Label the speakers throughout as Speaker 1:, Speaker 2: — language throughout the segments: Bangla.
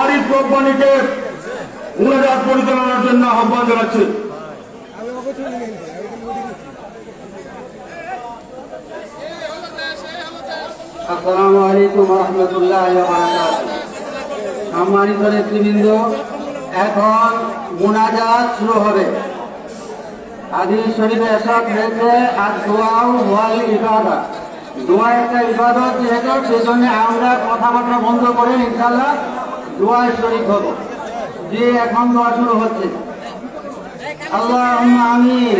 Speaker 1: আরিফ কোম্পানিকে উড়াজাহাজ পরিচালনার জন্য আহ্বান
Speaker 2: আসসালামু আলাইকুম রহমতুল্লাহ সম্মানিত নেতৃবৃন্দ, এখন মোনাজাত শুরু হবে। হাদিস শরীফে এসব হয়েছে আর দোয়াও ওয়াল ইবাদত দোয়া একটা ইবাদত যেহেতু সেজন্য আমরা কথাবার্তা বন্ধ করে ইনশাল্লাহ দোয়ায় শরীফ হব যে এখন দোয়া শুরু হচ্ছে আল্লাহ আমিন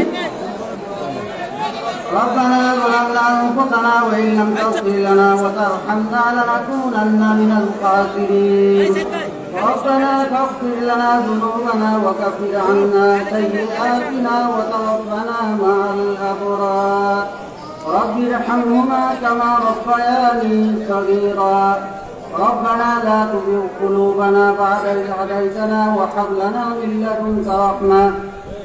Speaker 2: ربنا ظلمنا انفسنا وان لم تغفر لنا وترحمنا لنكونن من الخاسرين ربنا فاغفر لنا ذنوبنا وكفر عنا سيئاتنا وتوفنا مع الابرار رب ارحمهما كما ربياني صغيرا ربنا لا تزغ قلوبنا بعد إذ هديتنا وهب لنا من لدنك رحمة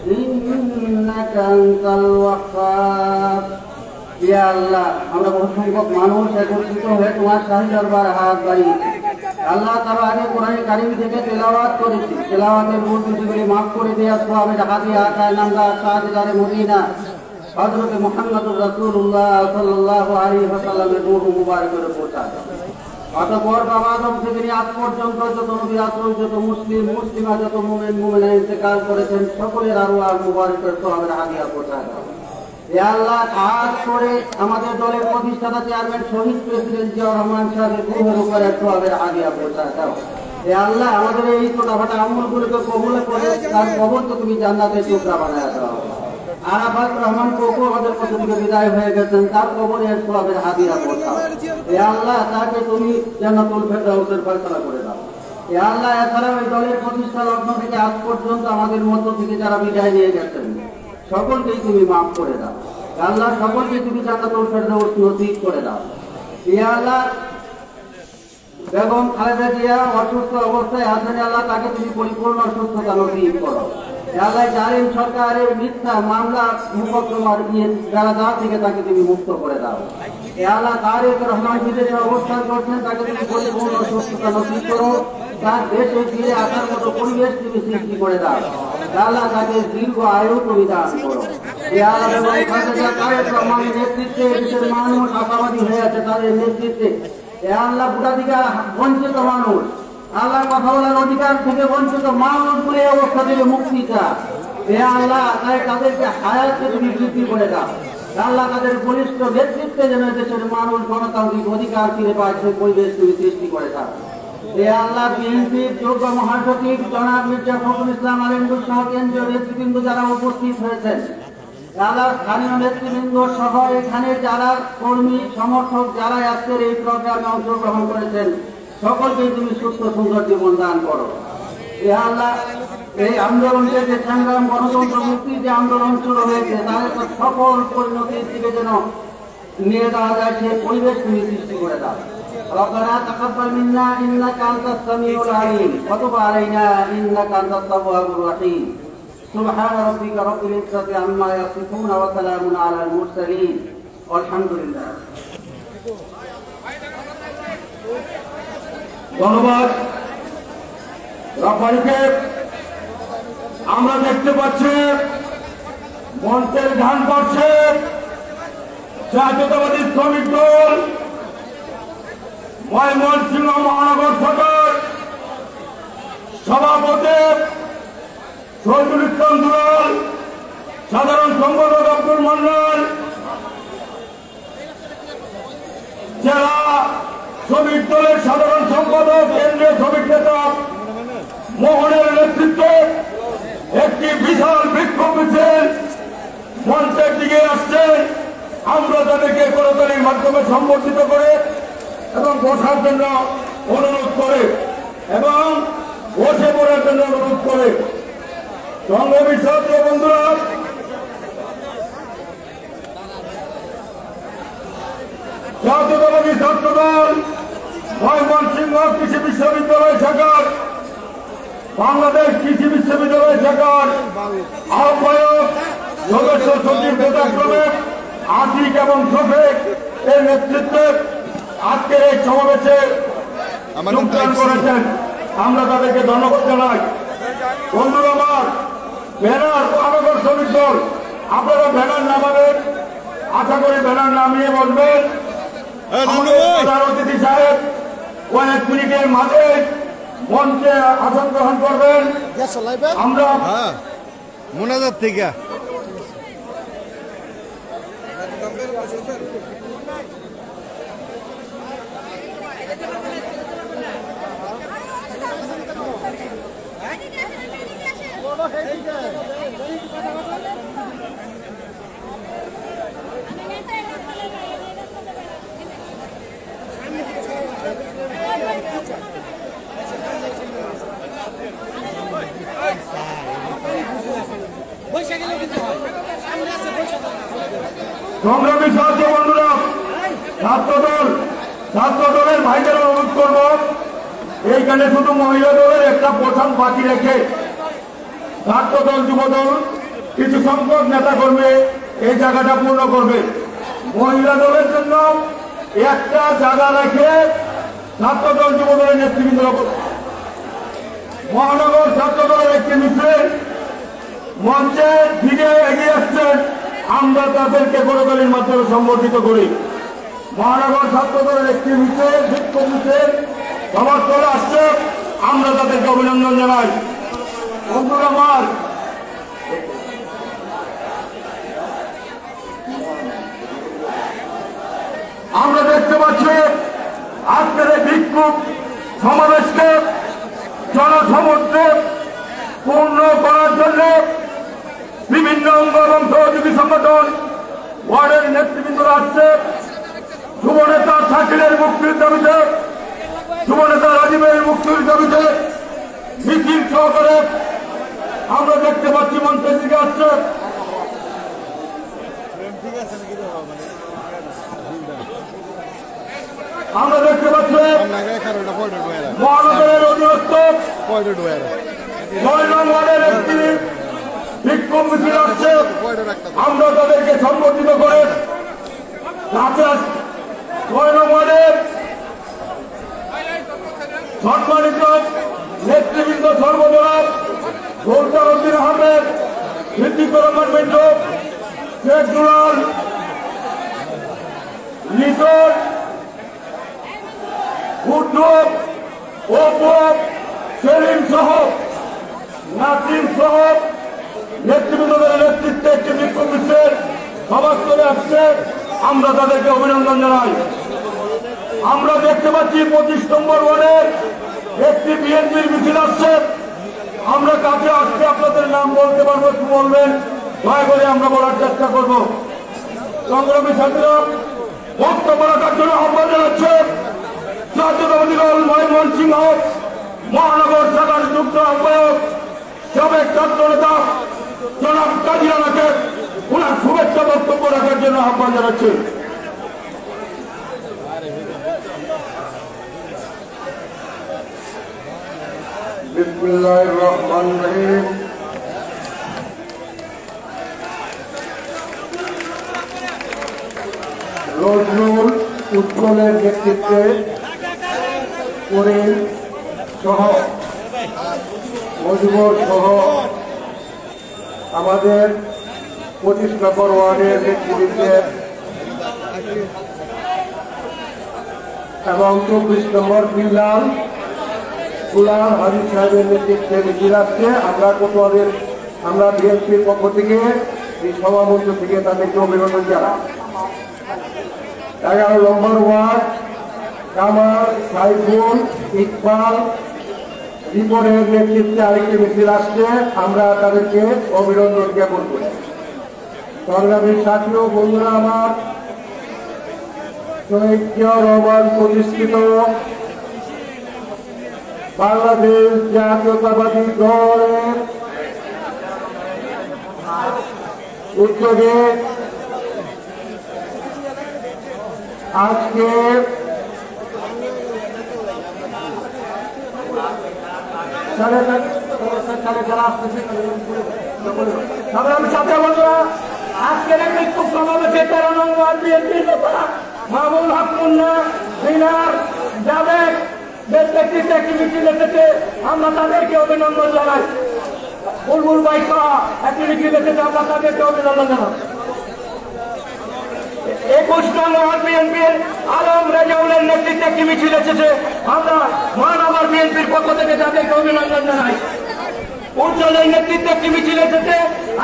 Speaker 2: إنك أنت الوهاب ইয়া আল্লাহ আমরা বহু সংখ্যক মানুষ একত্রিত হয়ে তোমার শাহী দরবার হাত বাড়িয়েছি আল্লাহ তারা আগে কোরআন কারিম থেকে তেলাওয়াত করেছি তেলাওয়াতের ভুল ত্রুটিগুলি মাফ করে দেওয়া তো আমি হাতি আকায় নামদা শাহজাদারে মদিনা হজরত মোহাম্মদুর রাসূলুল্লাহ সাল্লাল্লাহু আলাইহি ওয়াসাল্লামের রূহ মুবারকের উপর অতঃপর বাবা আদম থেকে আজ পর্যন্ত যত নবী আসল যত মুসলিম, মুসলিমা, যত মুমিন মুমিনা ইন্তেকাল করেছেন, সকলের আরও আর মুবারকের সোহাবের হাদিয়া পৌঁছায় আল্লাহ আজ করে আমাদের দলের প্রতিষ্ঠাতা চেয়ারম্যান শহীদ প্রেসিডেন্ট জিয়া রহমান সাহেবের রুহের উপরে সোহাবের হাদিয়া পৌঁছায় দাও আল্লাহ, আমাদের এই ছোটখাটো আমলগুলোকে কবুল করে, তার কবর তো তুমি জান্নাতের টুকরা বানায় দাও। আরাফাত রহমান কোকো আমাদের থেকে বিদায় হয়ে গেছেন, তার কবরে পৌঁছাও। এ আল্লাহ, তাকে তুমি ফেরদাউসের করে দাও। এ আল্লাহ, এছাড়াও এই দলের প্রতিষ্ঠা লগ্ন থেকে আজ পর্যন্ত আমাদের থেকে যারা বিদায় নিয়ে গেছেন, সকলকেই তুমি মাফ করে দাও। আল্লাহ, সকলকে তুমি জান্নাতুল ফেরদাউস নসিব করে দাও। এ আল্লাহ, বেগম খালেদা জিয়া অসুস্থ অবস্থায় আছেন আল্লাহ, তাকে তুমি পরিপূর্ণ সুস্থতা নসিব করো। আল্লাহ জালিম সরকারের মিথ্যা মামলা মোকদ্দমার নিয়ে যারা যা থেকে তাকে তুমি মুক্ত করে দাও। আল্লাহ তারেক রহমান বিদেশে অবস্থান করছেন, তাকে তুমি পরিপূর্ণ সুস্থতা করো। তার দেশে ফিরে আসার মতো পরিবেশ তুমি সৃষ্টি করে দাও। আল্লাহ তাকে দীর্ঘ আয়ু তুমি দান করো নেতৃত্বে মানুষ আশাবাদী হয়ে আছে তাদের নেতৃত্বে। আল্লাহ বঞ্চিত মানুষ। আল্লাহ কথা বলার অধিকার থেকে বঞ্চিত মানুষগুলো এই অবস্থা থেকে মুক্তি চায়। আল্লাহ, তাই তাদেরকে হায়াতকে তুমি বৃদ্ধি করে দাও। আল্লাহ, তাদের বলিষ্ঠ নেতৃত্বে যেন দেশের মানুষ গণতান্ত্রিক অধিকার ফিরে পায়, সেই পরিবেশ তুমি সৃষ্টি করে দাও। এ আল্লাহ, বিএনপির যোগ্য মহাসচিব জনাব মির্জা ফখরুল ইসলাম আলমদুর সহ কেন্দ্রীয় নেতৃবৃন্দ যারা উপস্থিত হয়েছেন যারা স্থানীয় নেতৃবৃন্দ সহ এখানে যারা কর্মী, সমর্থক যারা আজকের এই প্রোগ্রামে অংশগ্রহণ করেছেন সকলকে তুমি সুস্থ সুন্দর জীবন দান করো এ আল্লাহ এই আন্দোলন থেকে সংগ্রাম গণতন্ত্র মুক্তি যে আন্দোলন শুরু হয়েছে তাদের তো সকল পরিণতির দিকে যেন নিয়ে দেওয়া যায় সেই পরিবেশ তুমি সৃষ্টি করে দাও ربنا تقبل منا انك انت السميع العليم وتب علينا انك انت التواب الرحيم سبحان ربك رب العزه عما يصفون وسلام على المرسلين والحمد لله
Speaker 1: ধন্যবাদ। রফারিকে আমরা দেখতে পাচ্ছি, মঞ্চের ধান করছে জাতীয়তাবাদী শ্রমিক দল, ময়মনসিংহ মহানগর সদর। সভাপতি শহীদুল ইসলাম দুলাল, সাধারণ সম্পাদক আব্দুল মন্ডল জেলা শ্রমিক দলের সাধারণ সম্পাদক, কেন্দ্রীয় শ্রমিক নেতা মোহনের নেতৃত্বে একটি বিশাল বিক্ষোভ মিছিল। মঞ্চের দিকে আসছেন আমরা তাদেরকে করতালির মাধ্যমে সম্বর্ধিত করে এবং বসার জন্য অনুরোধ করে এবং বসে পড়ার জন্য অনুরোধ করে। সংগ্রামী ছাত্র বন্ধুরা জাতীয়তাবাদী ছাত্রদল ময়মনসিংহ কৃষি বিশ্ববিদ্যালয় শাখার বাংলাদেশ কৃষি বিশ্ববিদ্যালয় শাখার আহ্বায়ক সদস্য সচিব নেতাক্রমে আতিক এবং শফেক এর নেতৃত্বে আজকের এই সমাবেশে যোগদান করেছেন। আমরা তাদেরকে ধন্যবাদ জানাই। বন্ধুরা আমার ব্যানার মহানগর শ্রমিক দল আপনারা ব্যানার নামাবেন আশা করি ব্যানার নামিয়ে বলবেন অতিথি সাহেব কয়েক মিনিটের মাঝে মঞ্চে আসন গ্রহণ করবেন। আমরা
Speaker 3: হ্যাঁ। মোনাজাত থেকে।
Speaker 1: সংগ্রামী ছাত্র বন্ধুরা ছাত্র দল ছাত্র দলের ভাইদের অনুরোধ করব, এইখানে শুধু মহিলা দলের একটা প্রধান বাকি রেখে ছাত্র দল যুব দল কিছু সংখ্যক নেতা করবে এই জায়গাটা পূর্ণ করবে। মহিলা দলের জন্য একটা জায়গা রেখে ছাত্র দল যুব দলের নেতৃবৃন্দ মহানগর ছাত্র দলের একটি মিছিল মঞ্চে দিকে এগিয়ে আসছেন। আমরা তাদেরকে গণতালির মাধ্যমে সংগঠিত করি। মহানগর ছাত্র দলের একটি মিছিল, শিক্ষক মিছিল সবার চলে আসছে। আমরা তাদেরকে অভিনন্দন জানাই। বন্ধুরা আমার, আমরা দেখতে পাচ্ছি আজকের এই বিক্ষোভ সমাবেশকে জনসমর্থে পূর্ণ করার জন্য বিভিন্ন অঙ্গ এবং সহযোগী সংগঠন ওয়ার্ডের নেতৃবৃন্দরা আসছে। যুবনেতা শাকিলের মুক্তির দাবিতে যুবনেতা রাজীবের মুক্তির দাবিতে মিছিল সহকারে আমরা দেখতে পাচ্ছি মঞ্চের দিকে আসছে। আমরা দেখতে পাচ্ছি মহানগরের অধীনস্থ নয় নং ওয়ার্ডের একটি আসছে আমরা তাদেরকে সংগঠিত করে সম্মানিত নেতৃবৃন্দ, সর্বজনাব সুলতান উদ্দিন আহমেদ সিদ্দিক রহমান মিন্টু শেখ দুলাল লিটন উদ্যোগ সেলিম সহ, নাসিম সহ নেতৃবৃন্দদের নেতৃত্বে একটি বিক্ষোভ মিছিল সমাজ করে আসছে। আমরা তাদেরকে অভিনন্দন জানাই। আমরা দেখতে পাচ্ছি পঁচিশ নম্বর ওয়ার্ডের একটি বিএনপির মিছিল আসছে। আমরা কাছে আসতে আপনাদের নাম বলতে পারব, একটু বলবেন। দয়া করে আমরা বলার চেষ্টা করব। সংগ্রামী ছাত্রীরা বক্তব্য রাখার জন্য আহ্বান জানাচ্ছে। জাতীয়তাবাদী দল ময়মন সিংহ মহানগর শাখার যুক্ত আহ্বায়ক, সাবেক ছাত্র নেতা জনাব কাজী রানাকে ওনার শুভেচ্ছা বক্তব্য রাখার জন্য আহ্বান জানাচ্ছে। নজরুল উৎপলের নেতৃত্বে করিম সহ মজুমর সহ আমাদের পঁচিশ নম্বর ওয়ার্ডের নেতৃত্বে এবং চব্বিশ নম্বর বিল্লাল গুলাম হাবিব সাহেবের নেতৃত্বে মিছিল আসছে আমরা কোথাও আমরা বিএনপির পক্ষ থেকে এই সভামঞ্চ থেকে তাদেরকে অভিনন্দন জানাই। এগারো নম্বর ওয়ার্ড, কামাল সাইফুল ইকবাল রিপনের নেতৃত্বে আরেকটি মিছিল আসছে, আমরা তাদেরকে অভিনন্দন জ্ঞাপন করি। সংগ্রামী সাথী ও বন্ধুরা আমার, শহীদ রহমান প্রতিষ্ঠিত বাংলাদেশ জাতীয়তাবাদী দলের উদ্যোগে আজকে সংগ্রামী সাথে বন্ধুরা আজকের এই বিক্ষোভ সমাবেশে তেরো নম্বর বিএনপির নেতা মামুল হক মুন্না, মিনার, জাবেদ নেতৃত্বে একটি মিছিল এসেছে আমরা তাদেরকে অভিনন্দন জানাই। বুলবুল বাইকা একটি মিছিল এসেছে আমরা তাদেরকে অভিনন্দন জানাই। একুশ নং ওয়ার্ড বিএনপির আলম রেজাউলের নেতৃত্বে একটি মিছিল এসেছে। আমরা মহানগর বিএনপির পক্ষ থেকে তাদেরকে অভিনন্দন জানাই। উজ্জ্বলের নেতৃত্বে একটি মিছিল এসেছে।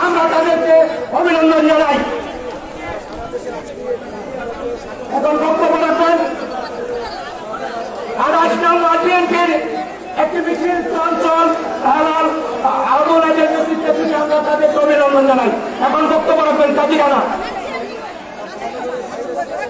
Speaker 1: আমরা তাদেরকে অভিনন্দন জানাই। এখন বক্তব্য রাখবেন আঠাশ নং ওয়ার্ড বিএনপির একটি মিছিল, চঞ্চল আলাল আবুলাজের নেতৃত্বে আমরা তাদেরকে অভিনন্দন জানাই। এখন বক্তব্য রাখবেন কাজিরানা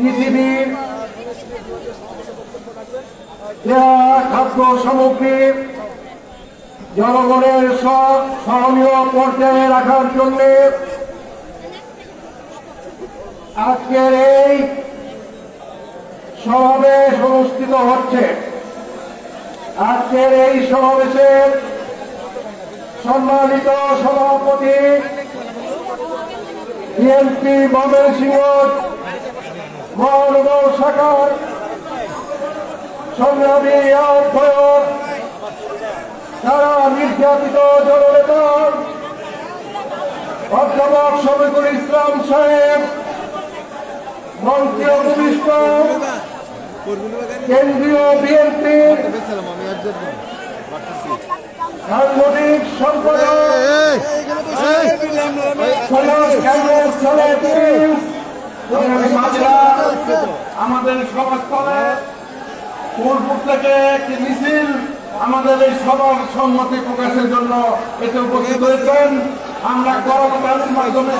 Speaker 4: পৃথিবীর দেয়া খাদ্য জনগণের সব সহনীয় পর্যায়ে রাখার জন্য আজকের এই সমাবেশ অনুষ্ঠিত হচ্ছে। আজকের এই সমাবেশের সম্মানিত সভাপতি বিএনপি ময়মনসিংহ মহানগর শাখার সংগ্রামী আহ্বায়ক তারা নির্যাতিত জননেতা অধ্যাপক শফিকুল ইসলাম সাহেব মন্ত্রী কেন্দ্রীয় বিএনপির সাংগঠনিক সম্পাদক সমাজ
Speaker 1: আমাদের সভাস্থলে ফুলপুর থেকে একটি মিছিল আমাদের এই সবার সম্মতি প্রকাশের জন্য এতে উপস্থিত হয়েছেন আমরা করতালির মাধ্যমে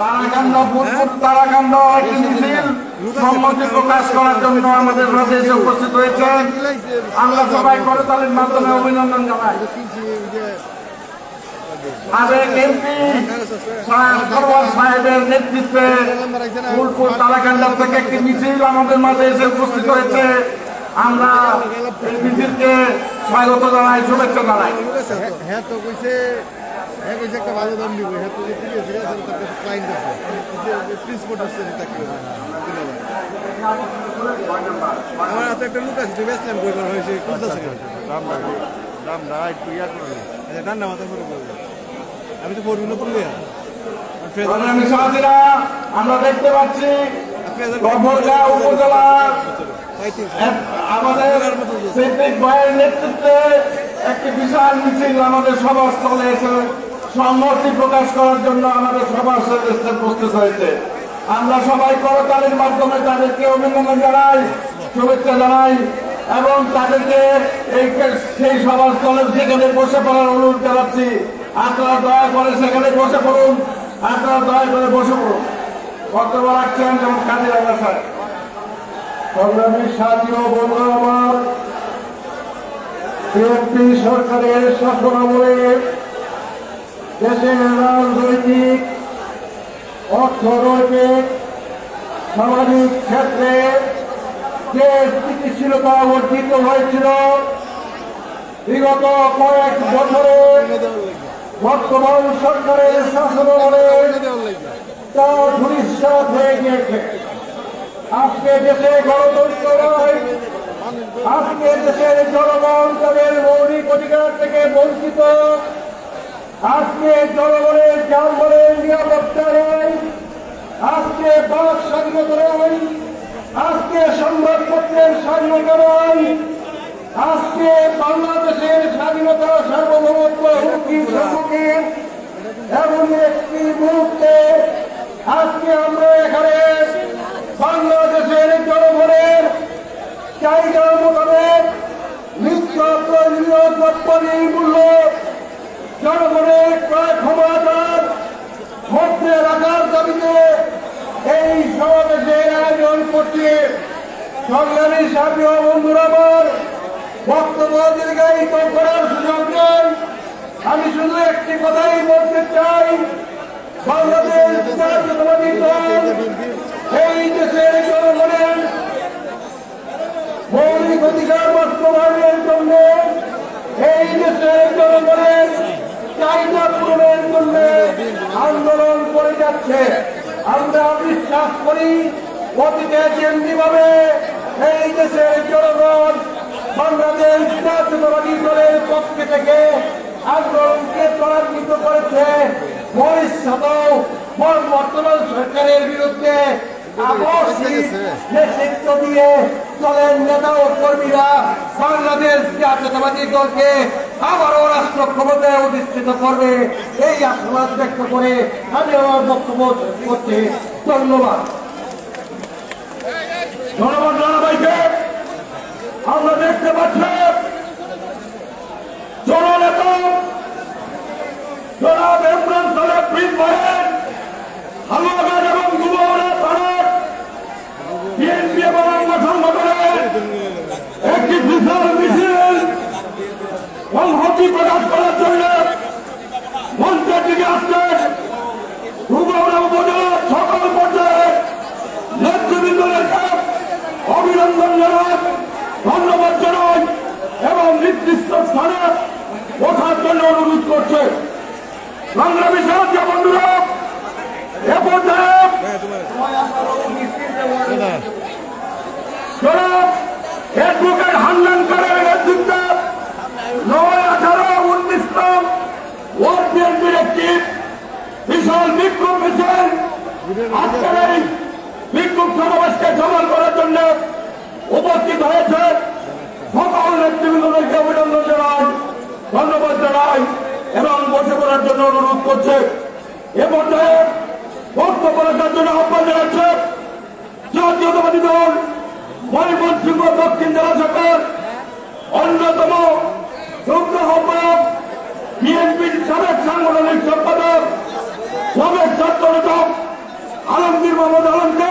Speaker 1: তারাকান্ড ফুলপুর তারাকান্ড একটি মিছিল প্রকাশ করার জন্য আমাদের মাঝে উপস্থিত হয়েছেন। আমরা সবাই করতালির মাধ্যমে অভিনন্দন জানাই। সাবেক এমপি সরওয়ার সাহেবের নেতৃত্বে ফুলপুর তারাকান্ডার থেকে একটি মিছিল আমাদের মাঝে এসে উপস্থিত হয়েছে। আমরা এই মিছিলকে স্বাগত জানাই শুভেচ্ছা জানাই।
Speaker 3: হ্যাঁ তো কইছে হ্যাঁ কইছে একটা ভালো দাম দিব হ্যাঁ তো যে ঠিক আছে তার কাছে ক্লায়েন্ট আছে। প্রিন্স মোটরস এর আমার হাতে একটা লোক আছে যে বেসলাম কইবার হয়েছে কুলতা থেকে দাম দাম একটু ইয়া করে আচ্ছা মাথা করে বলব আমি তো না
Speaker 1: আমরা দেখতে পাচ্ছি আমাদের সিদ্দিক ভাইয়ের নেতৃত্বে একটি বিশাল মিছিল আমাদের সভাস্থলে এসে সম্মতি প্রকাশ করার জন্য আমাদের সবার সদস্য উপস্থিত হয়েছে। আমরা সবাই করতালির মাধ্যমে তাদেরকে অভিনন্দন জানাই শুভেচ্ছা জানাই এবং তাদেরকে এই সেই সভাস্থলে যেখানে বসে পড়ার অনুরোধ জানাচ্ছি। আপনারা দয়া করে সেখানে বসে পড়ুন। আপনারা দয়া করে বসে পড়ুন। বক্তব্য রাখছেন যেমন কাজী রাজা স্যার।
Speaker 4: সংগ্রামী সাথী ও আমার, বিএনপি সরকারের শাসনামলে দেশের রাজনৈতিক, অর্থনৈতিক, সামাজিক ক্ষেত্রে যে স্থিতিশীলতা অর্জিত হয়েছিল, বিগত কয়েক বছরে বর্তমান সরকারের শাসনামলে তা ধূলিসাৎ হয়ে গিয়েছে আজকে দেশে গণতন্ত্র আজকে দেশের জনগণ তাদের মৌলিক অধিকার থেকে বঞ্চিত। আজকে জনগণের যানবাহনের নিরাপত্তা নয় আজকে বাক স্বাধীনতা নয় আজকে সংবাদপত্রের স্বাধীনতা নয় আজকে বাংলাদেশের স্বাধীনতা সার্বভৌমত্ব হুমকির সম্মুখীন এমন একটি মুহূর্তে আজকে আমরা এখানে বাংলাদেশের জনগণের চাহিদা মোতাবেক নিত্য প্রয়োজনীয় দ্রব্যাদি মূল্য জনগণের ক্রয় ক্ষমতার মধ্যে রাখার দাবিতে এই সমাবেশের আয়োজন করছে।
Speaker 1: সংগ্রামী সাথী বন্ধুরা আমার দীর্ঘায়িত করার সুযোগ নেই। আমি শুধু একটি কথাই বলতে চাই মৌলিক অধিকার বাস্তবায়নের জন্য, এই দেশের জনগণের চাহিদা পূরণের জন্য আন্দোলন করে যাচ্ছে। আমরা বিশ্বাস করি, অতীতে যেমনি ভাবে এই দেশের জনগণ বাংলাদেশ জাতীয়তাবাদী দলের পক্ষ থেকে আন্দোলনকে ত্বরান্বিত করেছে বর্তমান সরকারের বিরুদ্ধে নেতৃত্ব দিয়ে দলের নেতা ও কর্মীরা বাংলাদেশ জাতীয়তাবাদী দলকে আবারও রাষ্ট্র ক্ষমতায় অধিষ্ঠিত করবে। এই আশাবাদ ব্যক্ত করে আমি আমার বক্তব্য করছি। ধন্যবাদ। ধন্যবাদ আমরা দেখতে পাচ্ছি জননেতা জনাব ইমরান সাহেব প্রিন্স ভাইয়ের হালুয়াঘাট এবং যুবরা থানার বিএনপি এবং অঙ্গ সংগঠনের একটি বিশাল মিছিল সংহতি প্রকাশ করার জন্য মঞ্চের দিকে আসছেন যুবরা উপজেলার সকল পর্যায়ে নেতৃবৃন্দদেরকে অভিনন্দন জানান ধন্যবাদ জানাই এবং নির্দিষ্ট স্থানে বসার জন্য অনুরোধ করছে। সংগ্রামী সাহায্য বন্ধুরা, এ পর্যায়ে অ্যাডভোকেট হান্নান নয় আঠারো উনিশ নং ওয়ার্ড বিএনপির একটি বিশাল বিক্ষোভ মিছিল। আজকের এই বিক্ষোভ সমাবেশকে সফল করার জন্য উপস্থিত হয়েছে। সকল নেতৃবৃন্দদেরকে অভিনন্দন জানাই, ধন্যবাদ জানাই এবং বসে পড়ার জন্য অনুরোধ করছে। এ পর্যায়ে বক্তব্য রাখার জন্য আহ্বান জানাচ্ছে জাতীয়তাবাদী দল, ময়মনসিংহ দক্ষিণ জেলা শাখার অন্যতম যুগ্ম আহ্বায়ক বিএনপির সাবেক সাংগঠনিক সম্পাদক, সাবেক ছাত্র নেতা আলমগীর মোহাম্মদ আলমকে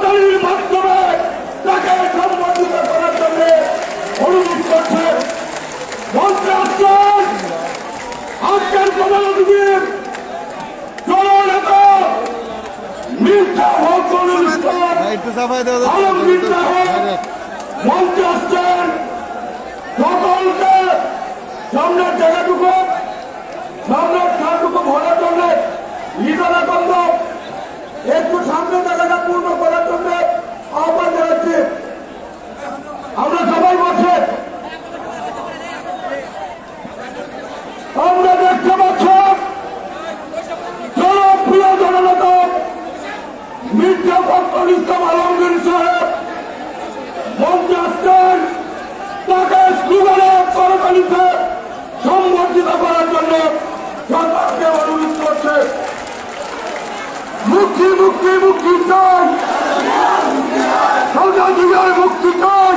Speaker 1: করতালির মাধ্যমে তাকে সম্মানিত করার জন্য অনুরোধ করছে। মন্ত্রে আসছেন আজকের প্রধান অতিথি জননেতা মির্জা ফখরুল ইসলাম
Speaker 3: দেওয়া
Speaker 1: আলমগীর সাহেব আসছেন সকলকে সামনের জায়গাটুকু সামনের স্থানটুকু ভরার জন্য ইদারা বন্ধ। একটু সামনের জায়গাটা পূর্ণ করার জন্য আহ্বান জানাচ্ছি। আমরা সবাই বসে। আমরা দেখতে পাচ্ছি জনপ্রিয় জননেতা মির্জা ফখরুল ইসলাম আলমগীর সাহেব। মঞ্চে আসছেন তাকে সংবর্ধিত করার জন্য সরকারকে অনুরোধ করছে। মুক্তি মুক্তি মুক্তি চাই। সরকার মুক্তি চাই।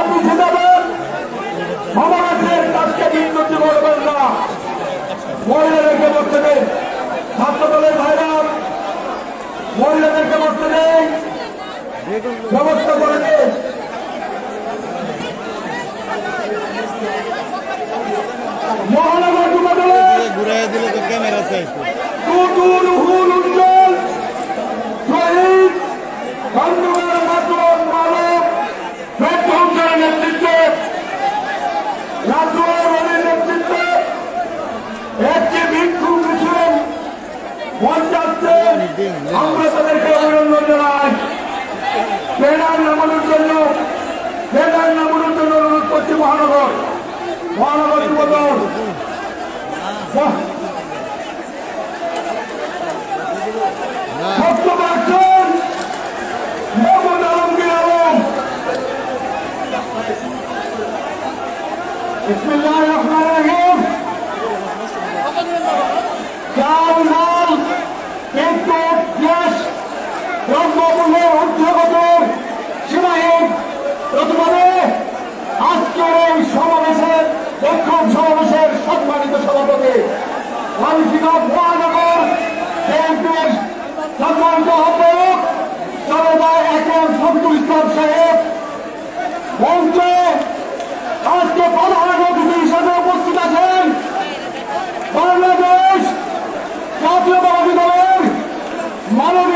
Speaker 1: বিচ্যুতি করবেন না। মহিলাদেরকে বসতে দেন ছাত্র দলের ভাইরা, মহিলাদেরকে বসতে দেন ব্যবস্থা করে দিন মহানগর যুব
Speaker 3: ঘুরাই দিলে তো ক্যামেরা চাইতো
Speaker 1: হুল উজ্জ্বল শহীদ খন্দকার মাতন মানব বেতনের নেতৃত্বে রাজুয়ার রবির নেতৃত্বে একটি বিক্ষোভ মিছিল পঞ্চাশে আমরা তাদেরকে অভিনন্দন জানাই ব্যানার নামানোর জন্য ব্যানার নামানোর জন্য অনুরোধ করছি মহানগর মহানগর যুবদল বাহ বক্তব্য রাখছেন মোহাম্মদ আলমগীর আলম বিসমিল্লাহ রহমান রহিম চাল মাল বিদ্যুৎ গ্যাস দ্রব্যমূল্যের ঊর্ধ্বগতির সীমাহীন প্রতিবাদে আজকের আজকে প্রধান অতিথি হিসেবে উপস্থিত আছেন বাংলাদেশ জাতীয়তাবাদী দলের মাননীয়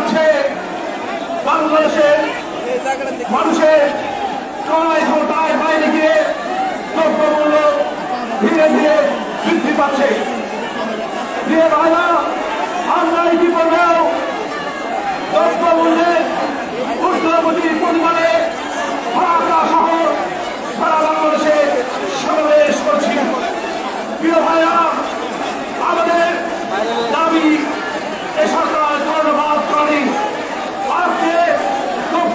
Speaker 1: আছে। বাংলাদেশের মানুষের কড়াই ঘটায় বাইরে গিয়ে দ্রব্যমূল্য ধীরে ধীরে বৃদ্ধি পাচ্ছে। আমরা ইতিপূর্বেও দ্রব্যমূল্যের উর্ধ্বগতির পরিমাণে ঢাকা শহর সারা বাংলাদেশে সমাবেশ করছি। প্রিয় ভাইরা, আমাদের দাবি এ সরকার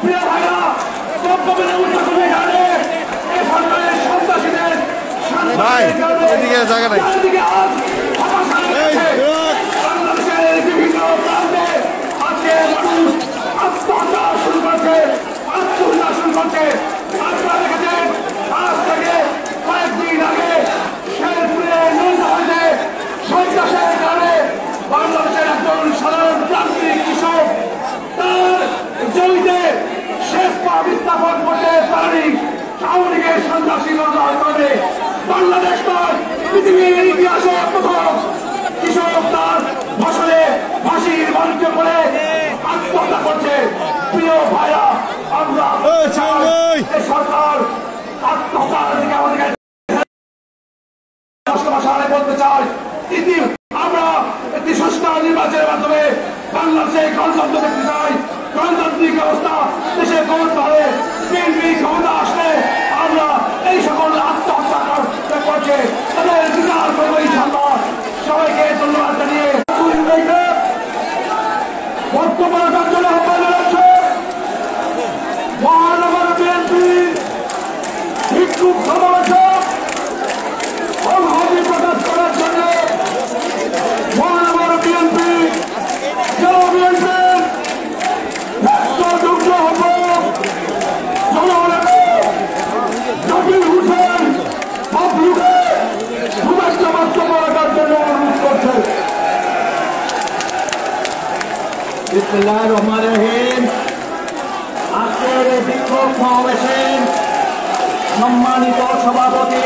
Speaker 1: প্রিয় ভাইরা বক্তব্যের উচ্চতমে গানে এই সরকারের সন্ত্রাসীদের
Speaker 3: ভাই, এদিকে জায়গা নাই।
Speaker 1: চারিদিকে আজ হতাশা
Speaker 3: এই,
Speaker 1: বাংলাদেশের বিভিন্ন প্রান্তে আজকে মানুষ আত্মহত্যা শুরু করছে আত্মহত্যা শুরু করছে। আপনারা দেখেছেন আজ থেকে কয়েকদিন আগে শেরপুরে নৈশ হয়েছে সন্ত্রাসের কারণে বাংলাদেশের একজন সাধারণ প্রান্তিক কৃষক তার জমিতে শেষ পা করতে পারেনি। আওয়ামী লীগের সন্ত্রাসী কারণে বাংলাদেশ নয় পৃথিবীর ইতিহাসে প্রথম কৃষক তার ফসলে ফাঁসির বাণিজ্য করে আত্মহত্যা করছে। প্রিয় ভাইরা আমরা সরকার আত্মহত্যার দিকে বলতে চাই। আমরা একটি সুস্থ নির্বাচনের মাধ্যমে বাংলাদেশে গণতন্ত্র দেখতে চাই। গণতান্ত্রিক ব্যবস্থা দেশে গড়তে হবে বিএনপি ক্ষমতা আসলে আমরা এই সকল আত্মহত্যা কর- করছে তাদের বিচার করব ইনশাল্লাহ সবাইকে ধন্যবাদ জানিয়ে বর্তমান কার্যকর আহ্বান জানাচ্ছে মহানগর বিএনপি ভিক্ষুক সমাবেশে
Speaker 2: বিসমুল্লাহ রহমান রহিম আজকের এই বিক্ষোভ সমাবেশে সম্মানিত সভাপতি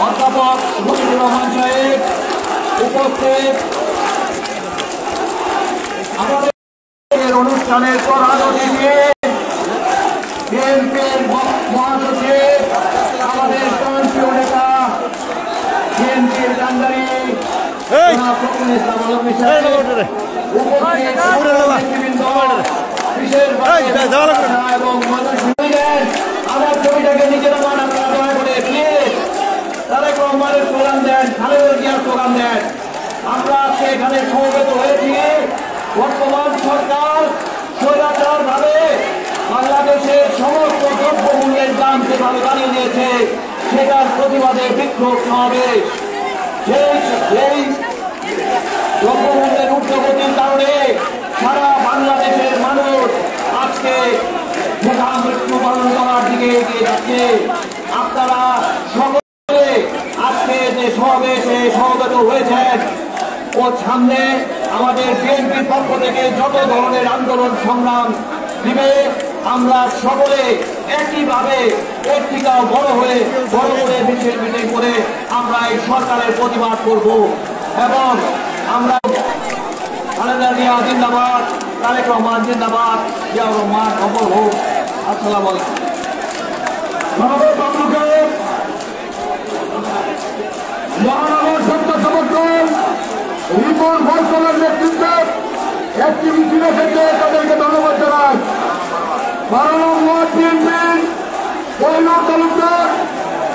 Speaker 2: অধ্যাপক মুজিবুর রহমান সাহেব উপস্থিত আমাদের অনুষ্ঠানের প্রধান অতিথি বিএনপির আমার ছবিটাকে নিজের মান আপনারা দয়া করে প্লিজ স্লোগান দেন খালেদা জিয়ার স্লোগান দেন আমরা আজকে এখানে হয়েছি বর্তমান সরকার স্বৈরাচার ভাবে বাংলাদেশের সমস্ত দ্রব্যমূল্যের দাম যেভাবে বাড়িয়ে দিয়েছে সেটার প্রতিবাদে বিক্ষোভ সমাবেশ দ্রব্যমূল্যের ঊর্ধ্বগতির কারণে সারা বাংলাদেশের মানুষ আজকে মেধা মৃত্যু পালন করার দিকে এগিয়ে যাচ্ছে। আপনারা সকলে আজকে যে সমাবেশে সমবেত হয়েছেন ও সামনে আমাদের বিএনপির পক্ষ থেকে যত ধরনের আন্দোলন সংগ্রাম দিবে, আমরা সকলে একইভাবে এর বড় হয়ে, বড় করে মিছিল মিটিং করে আমরা এই সরকারের প্রতিবাদ করব এবং আমরা খালেদা জিয়া জিন্দাবাদ, তারেক রহমান জিন্দাবাদ জিয়া রহমান খবর হোক। আসসালামু
Speaker 1: মহানগর সত্য সমর্থন, রিপন ফসলের নেতৃত্বে একটি মিছিল এসেছে তাদেরকে ধন্যবাদ জানাই। বারো নং ওয়ার্ড বিএনপির কৈলাস তালুকদার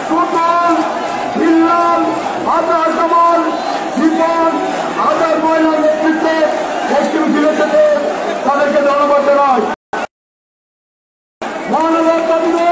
Speaker 1: সুলতান বিল্লাল আজার কামাল, রিপন আজার মহিলার নেতৃত্বে একটি মিছিল থেকে তাদেরকে ধন্যবাদ নয় মহানগর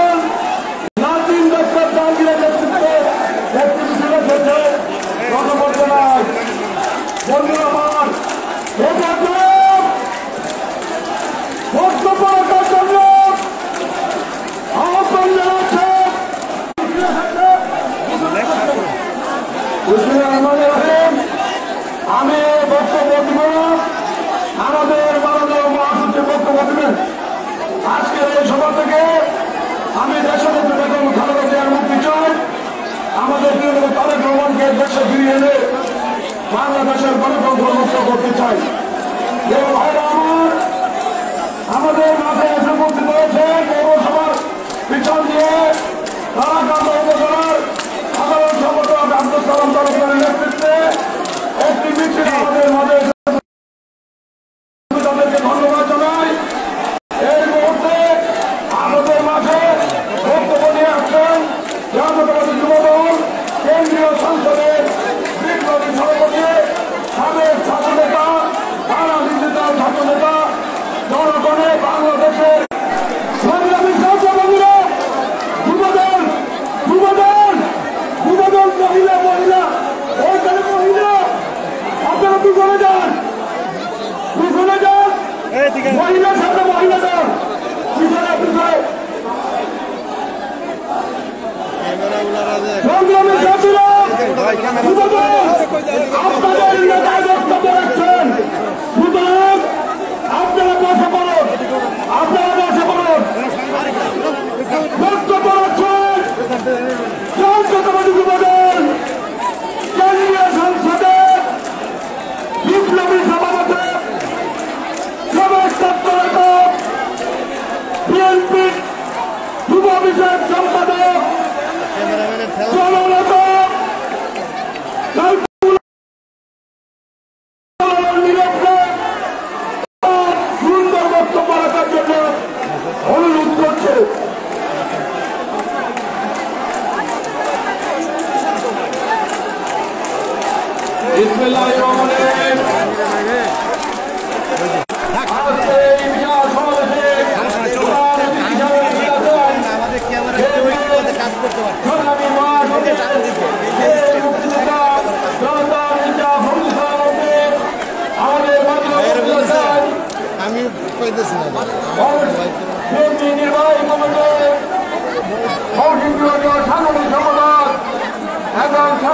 Speaker 1: sayıdasın abi. Sevdiğini bayımımızı Korkunç görüyor tanımızı bulan Efendim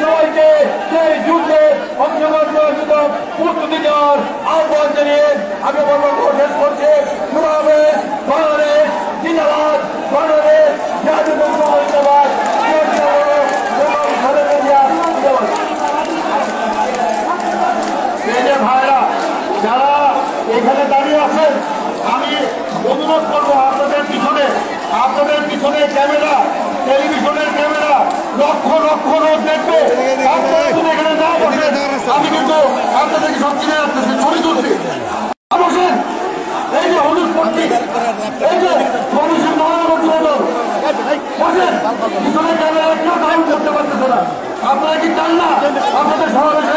Speaker 1: সবাইকে সেই যুদ্ধে জন্য প্রস্তুতি নেওয়ার আহ্বান জানিয়ে শেষ যারা দাঁড়িয়ে আমি অনুরোধ করব আপনাদের পিছনে আপনাদের পিছনে ক্যামেরা, টেলিভিশনের ক্যামেরা লক্ষ লক্ষ লোক দেখবে। না বসেন আমি কিন্তু আপনাদেরকে সব কিনে আসতেছি ছবি তুলছি বসেন। এই যে হলুদ পট্টি। মানুষের মহানগরী বদল বসেন। পিছনে করতে পারতেছে না। কি চান না? আপনাদের সমাবেশে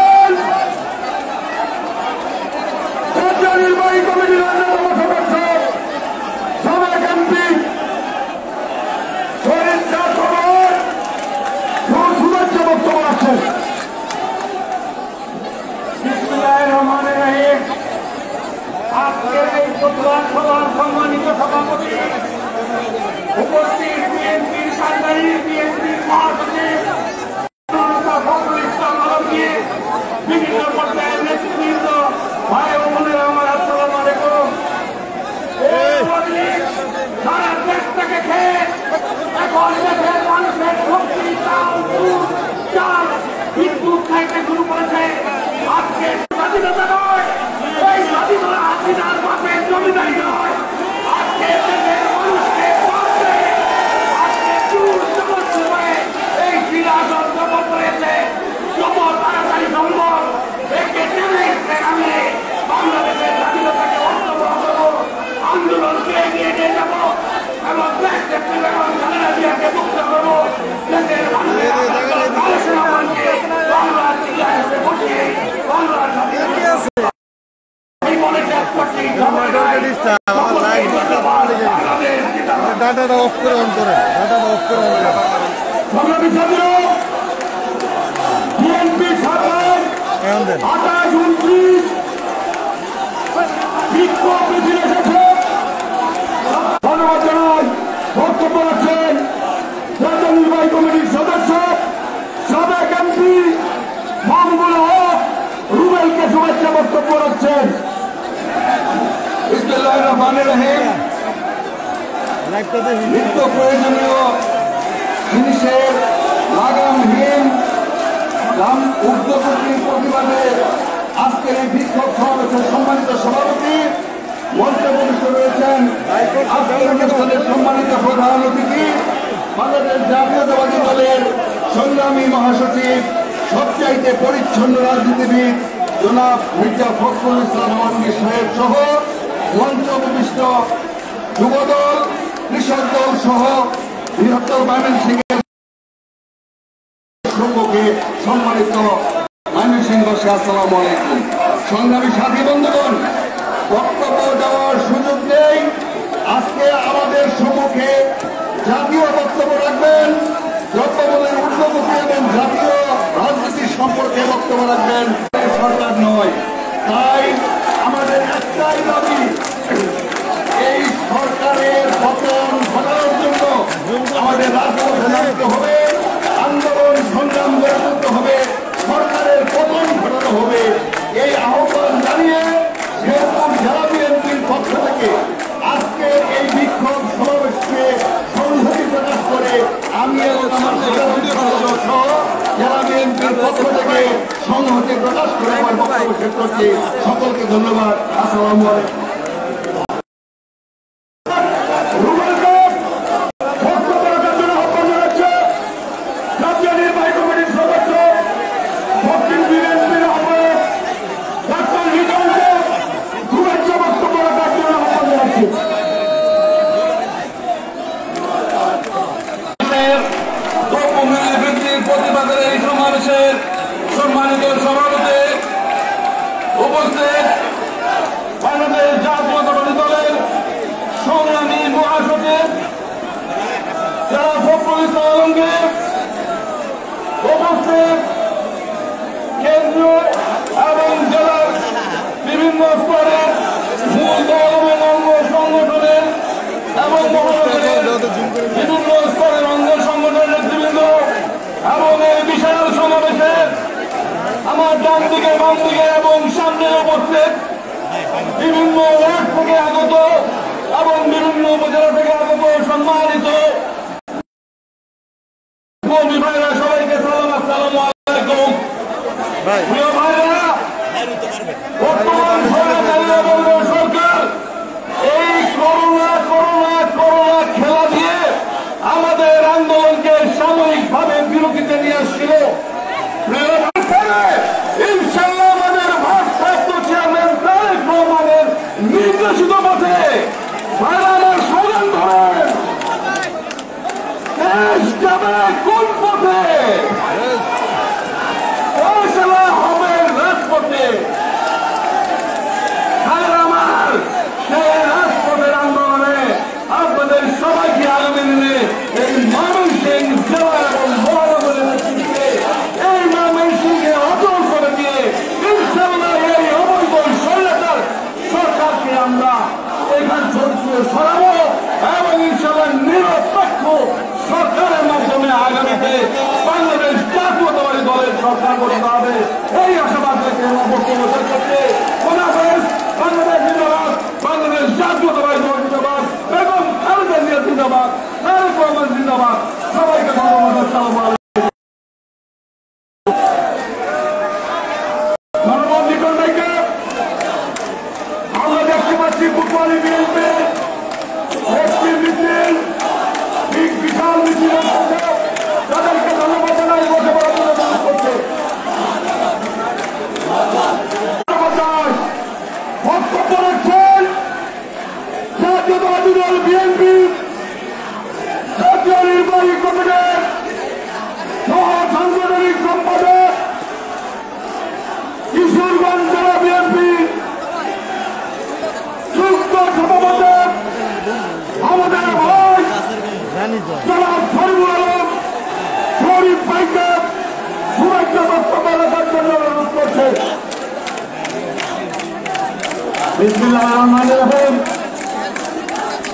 Speaker 1: সভার সম্মানিত সভাপতি। উপস্থিত বিএনপির কান্দারি বিএনপির মহাসচিব তৃণমূল বিএনপি, জাতীয় নির্বাহী কমিটির সহ সাংগঠনিক সম্পাদক, কিশোরগঞ্জ জেলা বিএনপি যুক্ত সভাপতি, আমাদের ভাই জেলা ফরিমুল আলম শরীফ ভাইকে শুভেচ্ছা বক্তব্য রাখার জন্য অনুরোধ করছে।
Speaker 5: বিসমিল্লাহ রহমান রহিম।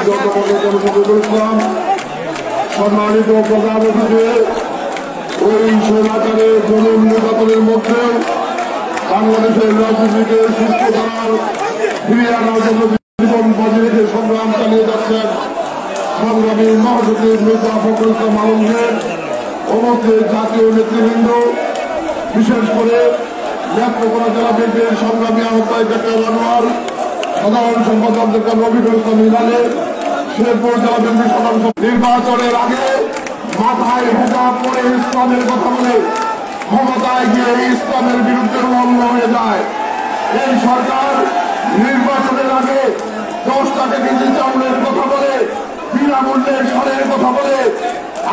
Speaker 1: জনসংখ্যা সম্মানিত প্রধান অতিথি ওই সরকারে জরুরি মধ্যে বাংলাদেশের রাজনীতিকে সুস্থ সংগ্রাম চালিয়ে যাচ্ছেন সংগ্রামী মহাসচিব মির্জা ফখরুল ইসলাম আলমগীর জাতীয় নেতৃবৃন্দ বিশেষ করে নেত্রকোনা সংগ্রামী আহ্বায়ক ডাক্তার আনোয়ার সাধারণ সম্পাদক ডাক্তার রবিকুল ইসলাম ইরানের শেরপুর জেলা সাধারণ নির্বাচনের আগে মাথায় হেজাব করে ইসলামের কথা বলে ক্ষমতায় গিয়ে ইসলামের বিরুদ্ধে রঙ্গ হয়ে যায়। এই সরকার নির্বাচনের আগে দশ টাকা কেজি চাউলের কথা বলে, বিনামূল্যে সারের কথা বলে,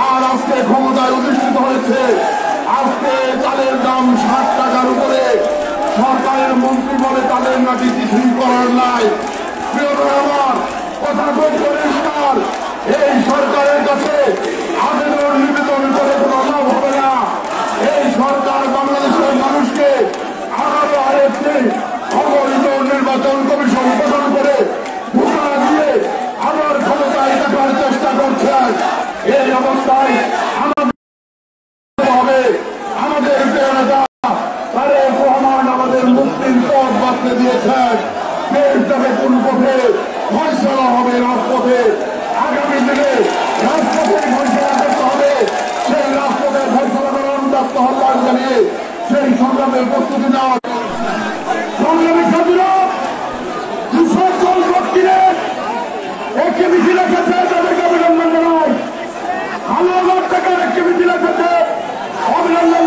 Speaker 1: আর আজকে ক্ষমতায় অধিষ্ঠিত হয়েছে। আজকে চালের দাম ষাট টাকার উপরে সরকারের মন্ত্রী বলে তাদের নাকি কিছুই করার নাই। কথা পরিষ্কার এই সরকারের কাছে আবেদন নিবেদন করে কোনো হবে না। এই সরকার বাংলাদেশের মানুষকে আগামী আরেকটি অবৈধ নির্বাচন কমিশন গঠন করে ঘোষণা দিয়ে আবার ক্ষমতায় দেখার চেষ্টা করছেন এই অবস্থায় আমাদের হবে আমাদের প্রিয় নেতা তারেক রহমান আমাদের মুক্তির পথ বাঁচতে দিয়েছেন দেশ যাবে কোন পথে ফয়সলা হবে রাজপথে আগামী দিনে রাজপথে ফয়সলা করতে হবে। সেই রাজপথের ফয়সলা করার অনুদাত্ত আহ্বান জানিয়ে সেই সংগ্রামের প্রস্তুতি নেওয়া সংগ্রামী সাথীরা কৃষক দল দক্ষিণের একটি মিছিল এসেছে, তাদেরকে অভিনন্দন জানাই। হালুয়াঘাট থেকে একটি মিছিল এসেছে। অভিনন্দন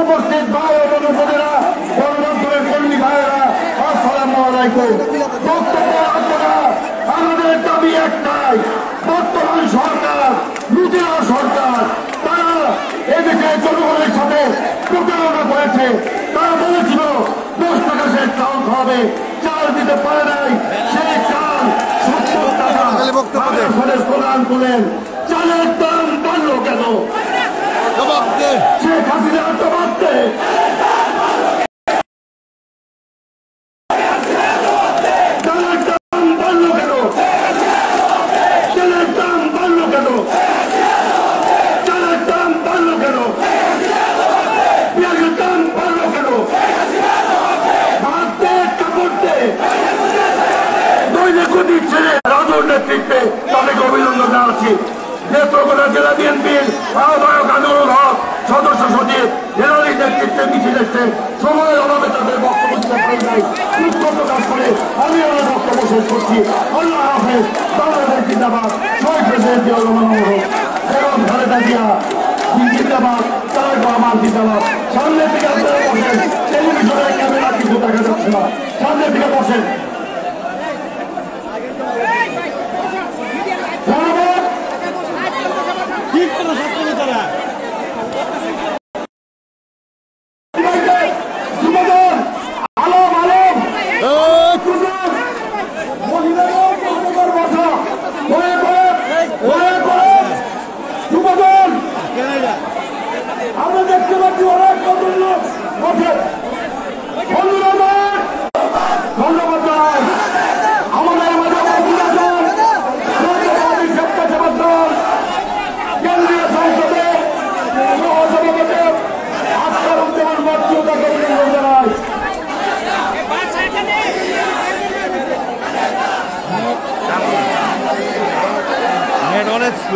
Speaker 1: উপস্থিত ভাই এবং উপজেলা গণমাধ্যমের কর্মী ভাইয়েরা আসসালাম আলাইকুম। আমাদের দাবি একটাই বর্তমান সরকার নিজেরা সরকার তারা এদেশে জনগণের সাথে প্রতারণা করেছে। তারা বলেছিল দশ টাকা সে চাল খাবে চাল দিতে পারে নাই সেই চাল সত্তর টাকা। প্রদান করলেন চালের দাম বাড়লো কেন?
Speaker 3: জবাব দে।
Speaker 1: শেখ হাসিনা জবাব দে Donetsk.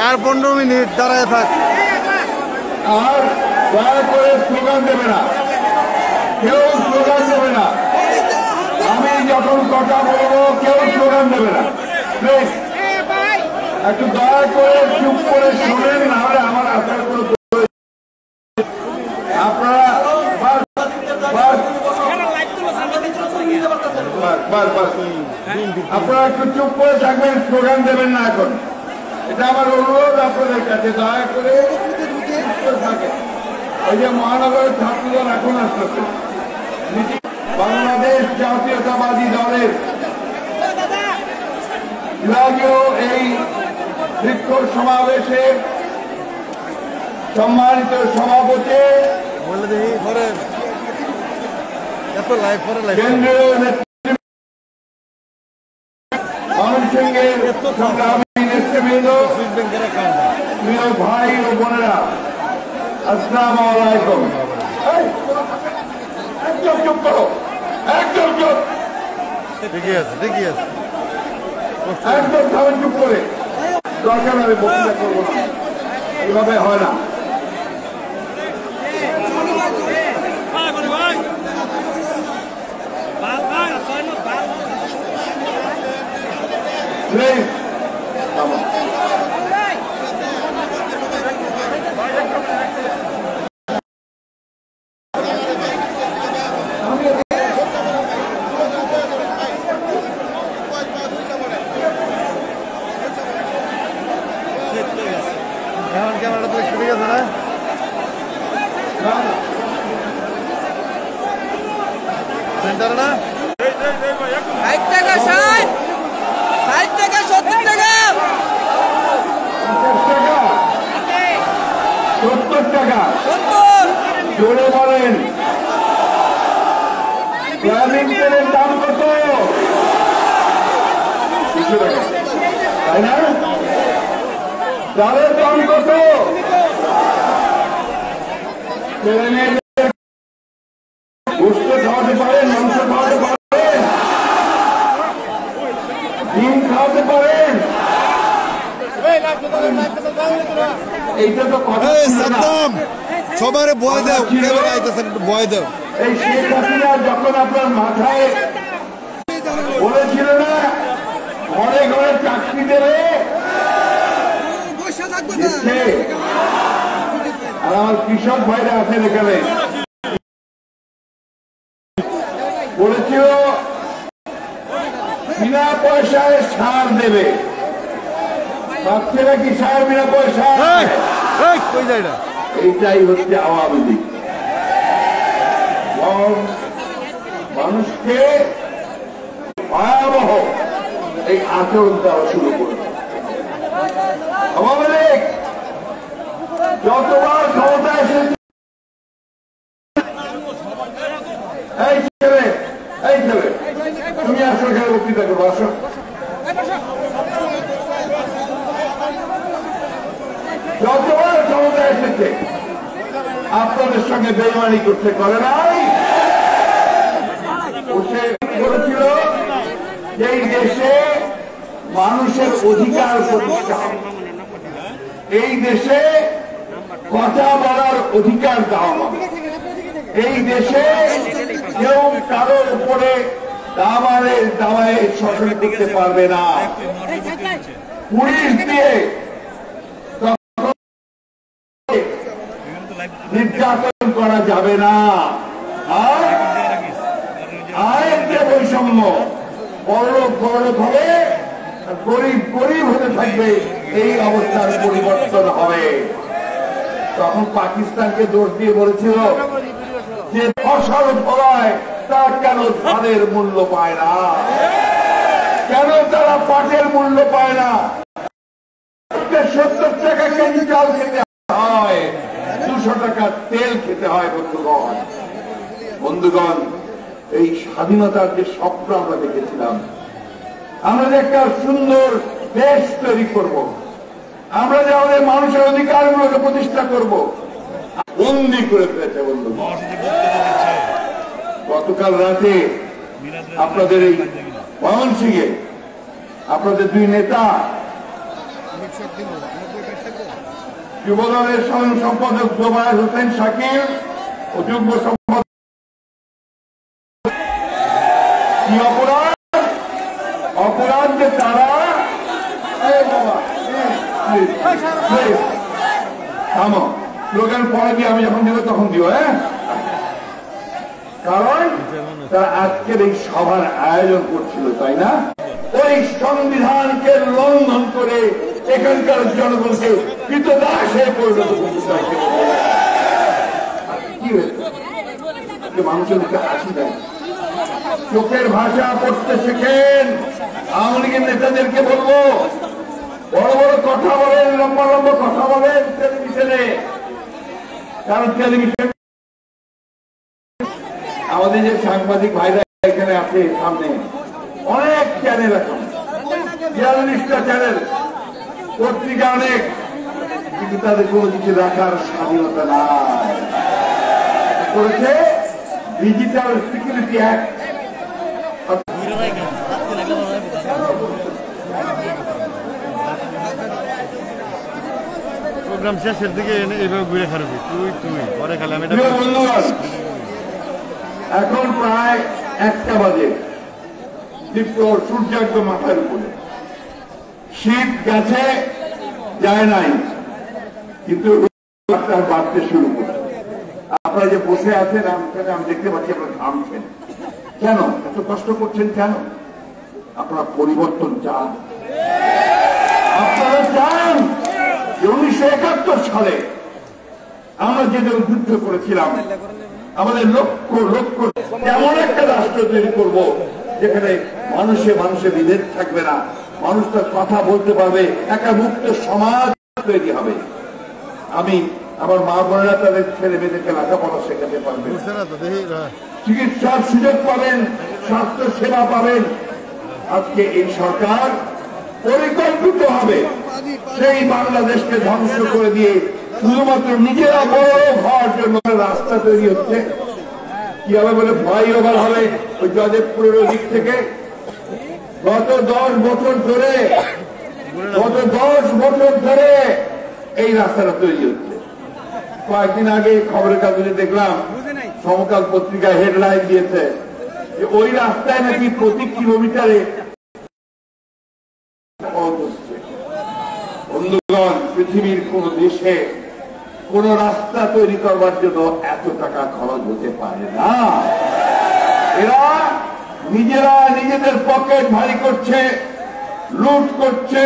Speaker 3: আর পনেরো মিনিট দাঁড়ায় থাক।
Speaker 1: আর দয়া করে স্লোগান দেবে না। কেউ স্লোগান দেবে না। আমি যখন কথা বলব কেউ স্লোগান দেবে না। একটু দয়া করে চুপ করে শোনেন নাহলে আমার আসার কোনো স্লোগান দেবেন না এখন। এটা আমার অনুরোধ আপনাদের কাছে দয়া করে। ওই যে মহানগরের ছাত্রদল এখন আসতেছে। বাংলাদেশ জাতীয়তাবাদী দলের বিভাগীয় এই বিক্ষোভ সমাবেশে সম্মানিত সভাপতি কেন্দ্রীয় ময়মনসিংহের সংগ্রামী নেতৃবৃন্দ প্রিয় ভাই ও একদম চুপ
Speaker 3: আছে ঠিকই আছে
Speaker 1: একদম চুপ করে দরকার আমি বক্তৃতা করব না এইভাবে হয় না প্লিজ
Speaker 3: এখন ক্যামেরাটা তো ঠিক আছে না সেন্টার না
Speaker 6: ষাট টাকা ষাট ষাট টাকা সত্তর টাকা
Speaker 1: পঞ্চাশ টাকা সত্তর টাকা
Speaker 6: সত্তর
Speaker 1: জোরে বলেন সয়াবিন তেলের দাম কত দুশো টাকা তাই না চালের দাম কত ছেলে মেয়েদের গোস্ত খাওয়াতে পারেন মাংস খাওয়াতে পারেন ডিম খাওয়াতে পারেন এইটা তো কথা না।
Speaker 3: সাদ্দাম সবারে ভয় দাও ক্যামেরা আইতেছেন ভয় দাও
Speaker 1: এই শেখ হাসিনা যখন আপনার মাথায় বলেছিল না ঘরে ঘরে চাকরি দেবে দিচ্ছে। আর আমার কৃষক ভাইরা আছেন এখানে। বলেছিল বিনা পয়সায় সার দেবে। ভাবছে কি সার বিনা
Speaker 3: না
Speaker 1: এইটাই হচ্ছে আওয়ামী লীগ। মানুষকে ভয়াবহ এই আচরণ দেওয়া শুরু করেছে। আওয়ামী লীগ! যতবার ক্ষমতা যতবার ক্ষমতা আপনাদের সঙ্গে বেইমানি করতে করে নাই। সে বলেছিল এই দেশে মানুষের অধিকার প্রতিষ্ঠা। এই দেশে কথা বলার অধিকার দেওয়া হবে। এই দেশে কেউ কারোর উপরে দামারে দামায় শাসন করতে পারবে না। পুলিশ দিয়ে নির্যাতন করা যাবে না। আর আয়ের যে বৈষম্য বড় বড় হবে গরিব গরিব হতে থাকবে, এই অবস্থার পরিবর্তন হবে। তখন পাকিস্তানকে দোষ দিয়ে বলেছিল যে ফসল ফলায় তা কেন ধানের মূল্য পায় না? কেন তারা পাটের মূল্য পায় না? সত্তর টাকা কেজি চাল খেতে হয়, দুশো টাকা তেল খেতে হয় বন্ধুগণ। বন্ধুগণ, এই স্বাধীনতার যে স্বপ্ন আমরা দেখেছিলাম, আমরা যে একটা সুন্দর দেশ তৈরি করব। আমরা যে আমাদের মানুষের অধিকারগুলোকে প্রতিষ্ঠা করব। বন্দি করে ফেলেছে বন্ধু। গতকাল রাতে আপনাদের এই ময়মনসিংহে আপনাদের দুই নেতা যুবদলের সাধারণ সম্পাদক জোবায়ের হোসেন শাকির ও যুগ্ম সম্পাদক কি অপরাধ অপরাধ যে তারা এই বাবা, please, please, please, থামো পরে দিয়ে আমি যখন দিব তখন দিও হ্যাঁ? কারণ তারা আজকের এই সভার আয়োজন করছিল, তাই না? ওই সংবিধানকে লঙ্ঘন করে এখানকার জনগণকে কৃতদাসে পরিণত করতে চাইছে কি? হয়েছে? মানুষের মুখে হাসি দেয়। চোখের ভাষা পড়তে শেখেন। আওয়ামী লীগের নেতাদেরকে বলব, বড় বড় কথা বলেন, লম্বা লম্বা কথা বলেন টেলিভিশনে কারণ আমাদের যে সাংবাদিক ভাইরা এখানে আছে সামনে, অনেক চ্যানেল এখন বিয়াল্লিশটা চ্যানেল পত্রিকা অনেক, কিন্তু তাদের কোনো কিছু রাখার স্বাধীনতা নাই। করেছে ডিজিটাল সিকিউরিটি অ্যাক্ট
Speaker 3: প্রোগ্রাম শেষের দিকে এনে এইভাবে ঘুরে খারবি তুই তুই, পরে খালি আমি এটা
Speaker 1: এখন প্রায় একটা বাজে। দীপ্ত সূর্যাস্ত মাথার উপরে। শীত গেছে, যায় নাই। কিন্তু বাড়তে শুরু করছে। আপনারা যে বসে আছেন, আমি আমি দেখতে পাচ্ছি আপনারা ঘামছেন কেন? এত কষ্ট করছেন কেন? আপনারা পরিবর্তন চান। আপনারা চান! উনিশশো একাত্তর সালে আমরা যেদিন যুদ্ধ করেছিলাম, আমাদের লক্ষ্য লক্ষ্য এমন একটা রাষ্ট্র তৈরি করব যেখানে মানুষে মানুষে বিভেদ থাকবে না। মানুষ তার কথা বলতে পারবে একটা মুক্ত সমাজ তৈরি হবে। আমি আমার মা বোনেরা তাদের ছেলে মেয়েদেরকে লেখাপড়া শেখাতে পারবে। চিকিৎসার সুযোগ পাবেন স্বাস্থ্য সেবা পাবেন। আজকে এই সরকার পরিকল্পিত হবে। সেই বাংলাদেশকে ধ্বংস করে দিয়ে শুধুমাত্র নিজেরা বড় হওয়ার জন্য রাস্তা তৈরি হচ্ছে, কি হবে বলে ফ্লাইওভার হবে? ওই যাদবপুরের ওদিক থেকে গত দশ বছর ধরে, গত দশ বছর ধরে এই রাস্তাটা তৈরি হচ্ছে। কয়েকদিন আগে খবরের কাগজে দেখলাম, সমকাল পত্রিকা হেডলাইন দিয়েছে ওই রাস্তায় নাকি প্রতি কিলোমিটারে খরচ হচ্ছে। বন্ধুগণ পৃথিবীর কোন দেশে কোন রাস্তা তৈরি করবার জন্য এত টাকা খরচ হতে পারে না। এরা নিজেরা নিজেদের পকেট ভারী করছে, লুট করছে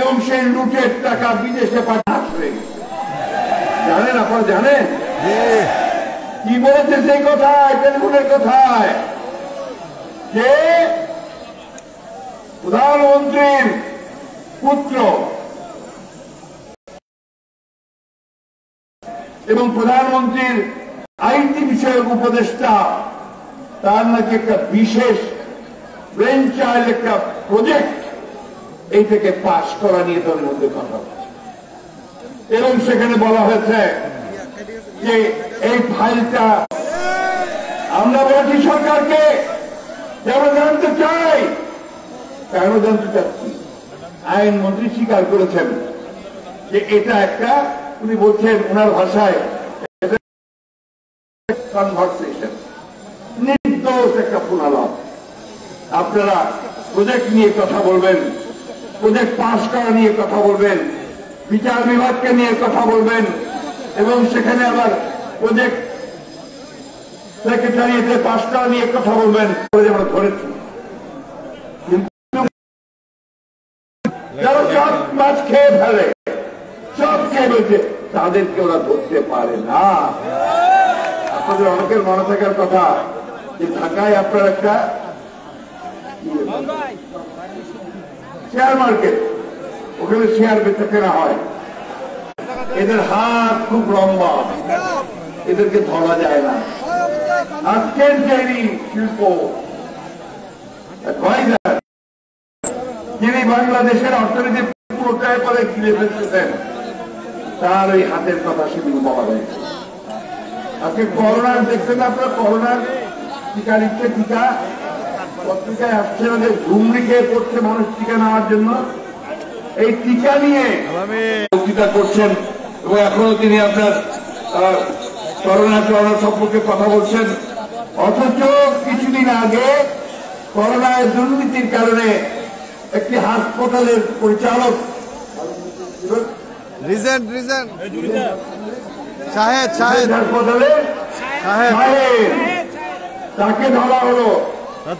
Speaker 1: এবং সেই লুটের টাকা বিদেশে পাঠাচ্ছে জানেন আপনারা জানেন? কি বলেছে সেই কথায়, টেলিফোনের কথায়? যে প্রধানমন্ত্রীর পুত্র এবং প্রধানমন্ত্রীর আইটি বিষয়ক উপদেষ্টা, তার নাকি একটা বিশেষ চাইল্ড একটা প্রজেক্ট এই থেকে পাশ করা নিয়ে তাদের মধ্যে কথা এবং সেখানে বলা হয়েছে যে এই ফাইলটা আমরা বলছি সরকারকে আমরা জানতে চাই? কেন জানতে চাচ্ছি? আইনমন্ত্রী স্বীকার করেছেন যে এটা একটা উনি বলছেন ওনার ভাষায় একটা আপনারা প্রজেক্ট নিয়ে কথা বলবেন, প্রজেক্ট করা নিয়ে কথা বলবেন, বিচার বিভাগকে নিয়ে কথা বলবেন, এবং সেখানে আবার প্রজেক্ট নিয়ে কথা বলবেন ধরেছি কিন্তু মাছ খেয়ে ফেলে সব খেয়ে তাদেরকে ওরা ধরতে পারে না। আপনাদের অনেকের মনে থাকার কথা যে ঢাকায় আপনার একটা শেয়ার মার্কেট, ওখানে শেয়ার বেচা কেনা হয়। এদের হাত খুব লম্বা। এদেরকে ধরা যায় না। আজকের তৈরি শিল্প যিনি বাংলাদেশের অর্থনীতি পুরোটাই পরে ঘিরে ফেলতেছেন। তার ওই হাতের কথা সেদিন বলা হয়েছে আজকে করোনার দেখছেন আপনার করোনার টিকা নিচ্ছে, টিকা। পত্রিকায় আসছে না যে ঘুমড়ি খেয়ে পড়ছে মানুষ টিকা নেওয়ার জন্য। এই টিকা নিয়ে বক্তৃতা করছেন এবং এখনও তিনি আপনার করোনা করোনা সম্পর্কে কথা বলছেন। অথচ কিছুদিন আগে করোনায় দুর্নীতির কারণে একটি হাসপাতালের পরিচালক
Speaker 3: রিজেন্ট রিজেন্ট শাহেদ শাহেদ। সাহেব
Speaker 1: সাহেব তাকে ধরা হলো।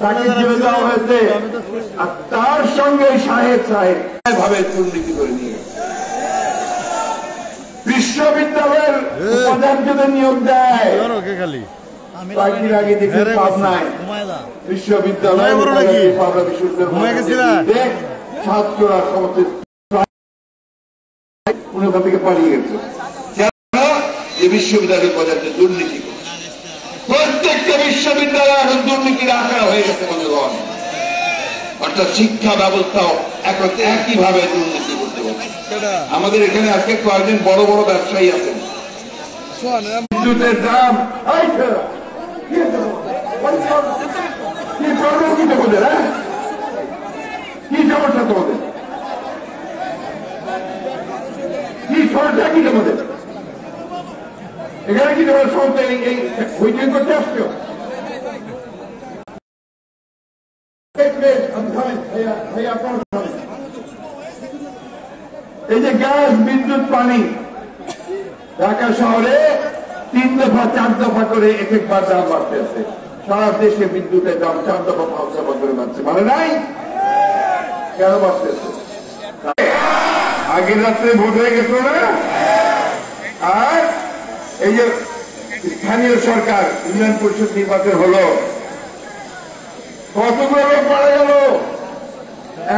Speaker 1: তাকে জেলে দেওয়া হয়েছে। আর তার সঙ্গে সাহেব সাহেব ভাবে দুর্নীতি করে নিয়ে। বিশ্ববিদ্যালয়ের উপাচার্যদের নিয়োগ দেয়।
Speaker 3: খালি?
Speaker 1: আগে দেখি বিশ্ববিদ্যালয়? ছাত্ররা সমস্ত পালিয়ে গেছে যে বিশ্ববিদ্যালয় পর্যায়ে দুর্নীতি প্রত্যেকটা বিশ্ববিদ্যালয় এখন দুর্নীতির আকার হয়ে গেছে বন্ধুগণ অর্থাৎ শিক্ষা ব্যবস্থাও এখন একইভাবে দুর্নীতি করতে আমাদের এখানে আজকে কয়েকজন বড় বড় ব্যবসায়ী আছেন। বিদ্যুতের দাম কি হয়েছে তোমাদের? হ্যাঁ? সমস্যা কি কি তোমাদের? এখানে কি তোমার সমস্যা এই এই করতে আসছো। এই যে গ্যাস, বিদ্যুৎ, পানি। ঢাকা শহরে তিন দফা, চার দফা করে এক একবার দাম বাড়তে আছে সারা দেশে বিদ্যুতের দাম চার দফা, পাঁচ দফা করে বাড়ছে। মানে নাই? কেন বাড়তেছে? আগের রাত্রে ভোট হয়ে গেছিল না? আর এই যে স্থানীয় সরকার, ইউনিয়ন পরিষদ নির্বাচন হলো কতগুলো লোক মারা গেল?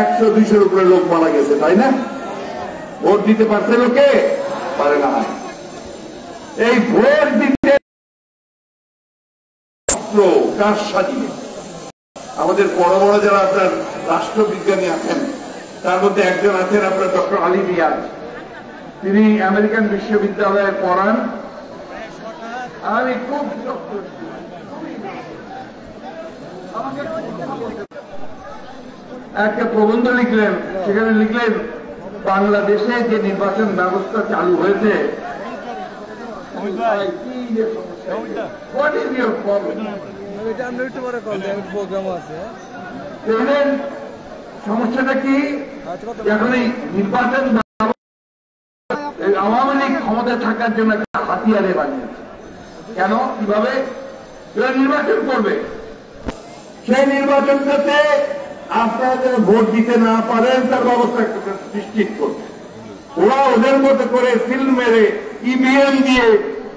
Speaker 1: একশো, দুইশোর উপরে লোক মারা গেছে, তাই না? ভোট দিতে পারছে লোকে? পারে না। এই ভোট দিতে কাজ সাজিয়ে আমাদের বড় বড় যারা আপনার রাষ্ট্রবিজ্ঞানী আছেন তার মধ্যে একজন আছেন আপনার ডক্টর আলী রিয়াজ। তিনি আমেরিকান বিশ্ববিদ্যালয়ে পড়ান। আমি খুব একটা প্রবন্ধ লিখলেন সেখানে লিখলেন বাংলাদেশে যে নির্বাচন ব্যবস্থা চালু হয়েছে সমস্যাটা কি? এখন নির্বাচন আওয়ামী লীগ ক্ষমতা থাকার জন্য একটা হাতিয়ারে বানিয়েছে। কেন? কীভাবে? এরা নির্বাচন করবে। সেই নির্বাচনটাতে আপনারা যেন ভোট দিতে না পারেন, তার ব্যবস্থা নিশ্চিত করবে। ওরা ওদের মতো করে সিল মেরে ইভিএম দিয়ে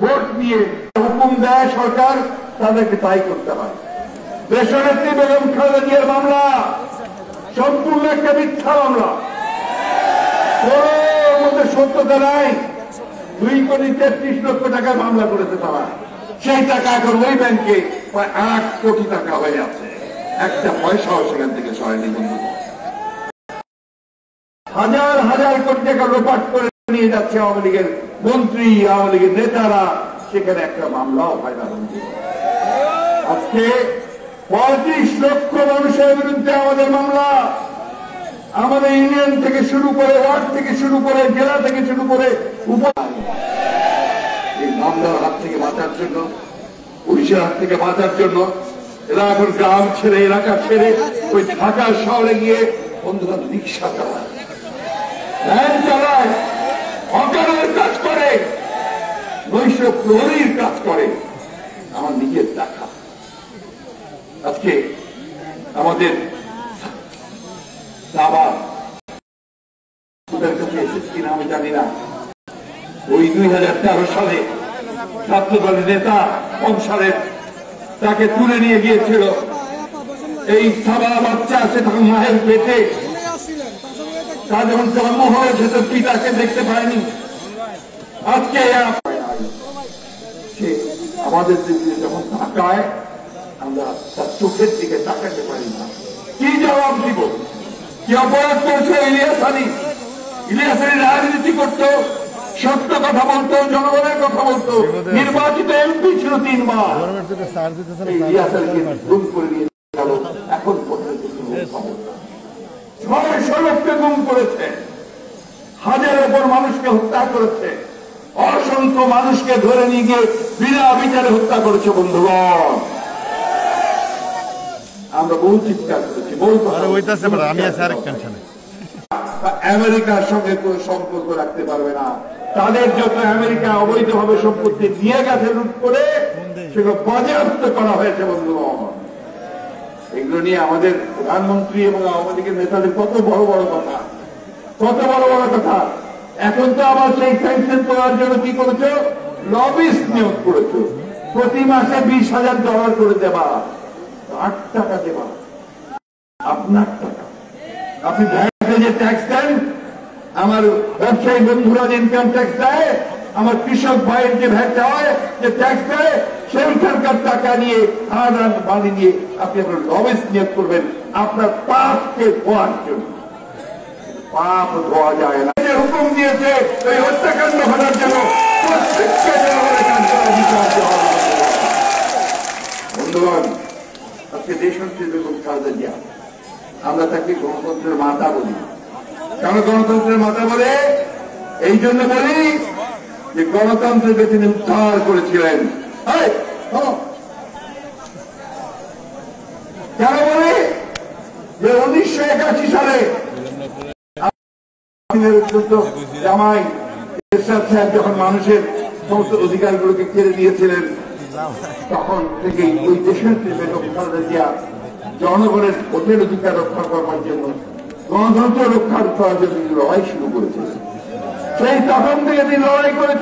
Speaker 1: ভোট দিয়ে হুকুম দেয় সরকার, তাদেরকে তাই করতে হয়। দেশনেত্রী বেগম খালেদা জিয়ার মামলা। সম্পূর্ণ একটা মিথ্যা মামলা। মধ্যে সত্যতা নাই। দুই কোটি তেত্রিশ লক্ষ টাকার মামলা করেছে তারা। সেই টাকা এখন ওই ব্যাংকে প্রায় আট কোটি টাকা হয়ে আছে। একটা পয়সাও সেখান থেকে সরায়নি বন্ধু। হাজার হাজার কোটি টাকা লোপাট করে নিয়ে যাচ্ছে আওয়ামী লীগের মন্ত্রী, আওয়ামী লীগের নেতারা। সেখানে একটা মামলাও হয় না বন্ধু। আজকে পঁয়ত্রিশ লক্ষ মানুষের বিরুদ্ধে আমাদের মামলা। আমাদের ইউনিয়ন থেকে শুরু করে ওয়ার্ড থেকে শুরু করে জেলা থেকে শুরু করে হাত থেকে বাঁচার জন্য এরা এখন গ্রাম ছেড়ে, এলাকা ছেড়ে, ওই ঢাকা শহরে গিয়ে বন্ধুরা রিক্সা চালায়। চালায় কাজ করে, নৈশ কাজ করে। আমার নিজের দেখা আজকে আমাদের আমি জানি না। ওই দুই হাজার তেরো সালে ছাত্র দলের নেতা অংশারের তাকে তুলে নিয়ে গিয়েছিল। এই সাবা বাচ্চা আছে তখন মায়ের পেটে। তার যখন জন্ম হয়েছে তো পিতাকে দেখতে পায়নি। আজকে আমাদের যখন তাকায় আমরা তার চোখের দিকে তাকাতে পারি না। কি জবাব দিব? কি অপরাধ করছে ইলিয়াস আলী ইলিয়াস আলী রাজনীতি করতো, সত্য কথা বলতো, জনগণের কথা বলতো। নির্বাচিত এমপি ছিল তিনবার।
Speaker 3: গরমের চোখে সার দিতেছে না
Speaker 1: এই ইলিয়াস আলীকে গুম করে নিয়ে এখন। ছয়শো লোককে গুম করেছে হাজারের উপর মানুষকে হত্যা করেছে, অসংখ্য মানুষকে ধরে নিয়ে গিয়ে বিনা বিচারে হত্যা করেছে বন্ধুগণ। আমরা বহু চিৎকার করেছি বহু
Speaker 3: আমি আছি আরেক টেনশনে
Speaker 1: আমেরিকার সঙ্গে কোনো সম্পর্ক রাখতে পারবে না। তাদের যত আমেরিকা অবৈধভাবে সম্পত্তি নিয়ে গেছে লুট করে সেগুলো বাজেয়াপ্ত করা হয়েছে বন্ধুগণ। এগুলো নিয়ে আমাদের প্রধানমন্ত্রী এবং আওয়ামী লীগের নেতাদের কত বড় বড় কথা কত বড় বড় কথা। এখন তো আবার সেই স্যাংশন করার জন্য কি করেছ? লবিস নিয়োগ করেছ। প্রতি মাসে বিশ হাজার ডলার করে দেবা। আট টাকা দেবা। আপনার টাকা। আপনি ব্যাংকে যে ট্যাক্স দেন, আমার ব্যবসায়ী বন্ধুরা ইনকাম ট্যাক্স দেয়, আমার কৃষক ভাইয়ের যে ভ্যাট হয় যে ট্যাক্স দেয় সেইখানকার টাকা নিয়ে আর বাড়ি নিয়ে আপনি আপনার লবেস নিয়োগ করবেন। আপনার পাপকে ধোয়ার জন্য। পাপ ধোয়া যায় না। যে হুকুম দিয়েছে ওই হত্যাকাণ্ড ঘটার জন্য প্রত্যেককে জনগণের কাছে অধিকার দেওয়া বন্ধুগণ আজকে দেশ হচ্ছে বেগম খালেদা জিয়া আমরা তাকে গণতন্ত্রের মাতা বলি। কেন গণতন্ত্রের মাতা বলে? এই জন্য বলি যে গণতন্ত্রকে তিনি উদ্ধার করেছিলেন। কেন বলি? যে উনিশশো একাশি সালে জামাই সাহেব যখন মানুষের সমস্ত অধিকারগুলোকে কেড়ে দিয়েছিলেন তখন থেকেই ওই দেশের বেগম খালেদা জিয়া জনগণের ভোটের অধিকার রক্ষা করবার জন্য গণতন্ত্র রক্ষা করার জন্য লড়াই শুরু করেছিলেন সেই তখন থেকে তিনি লড়াই করে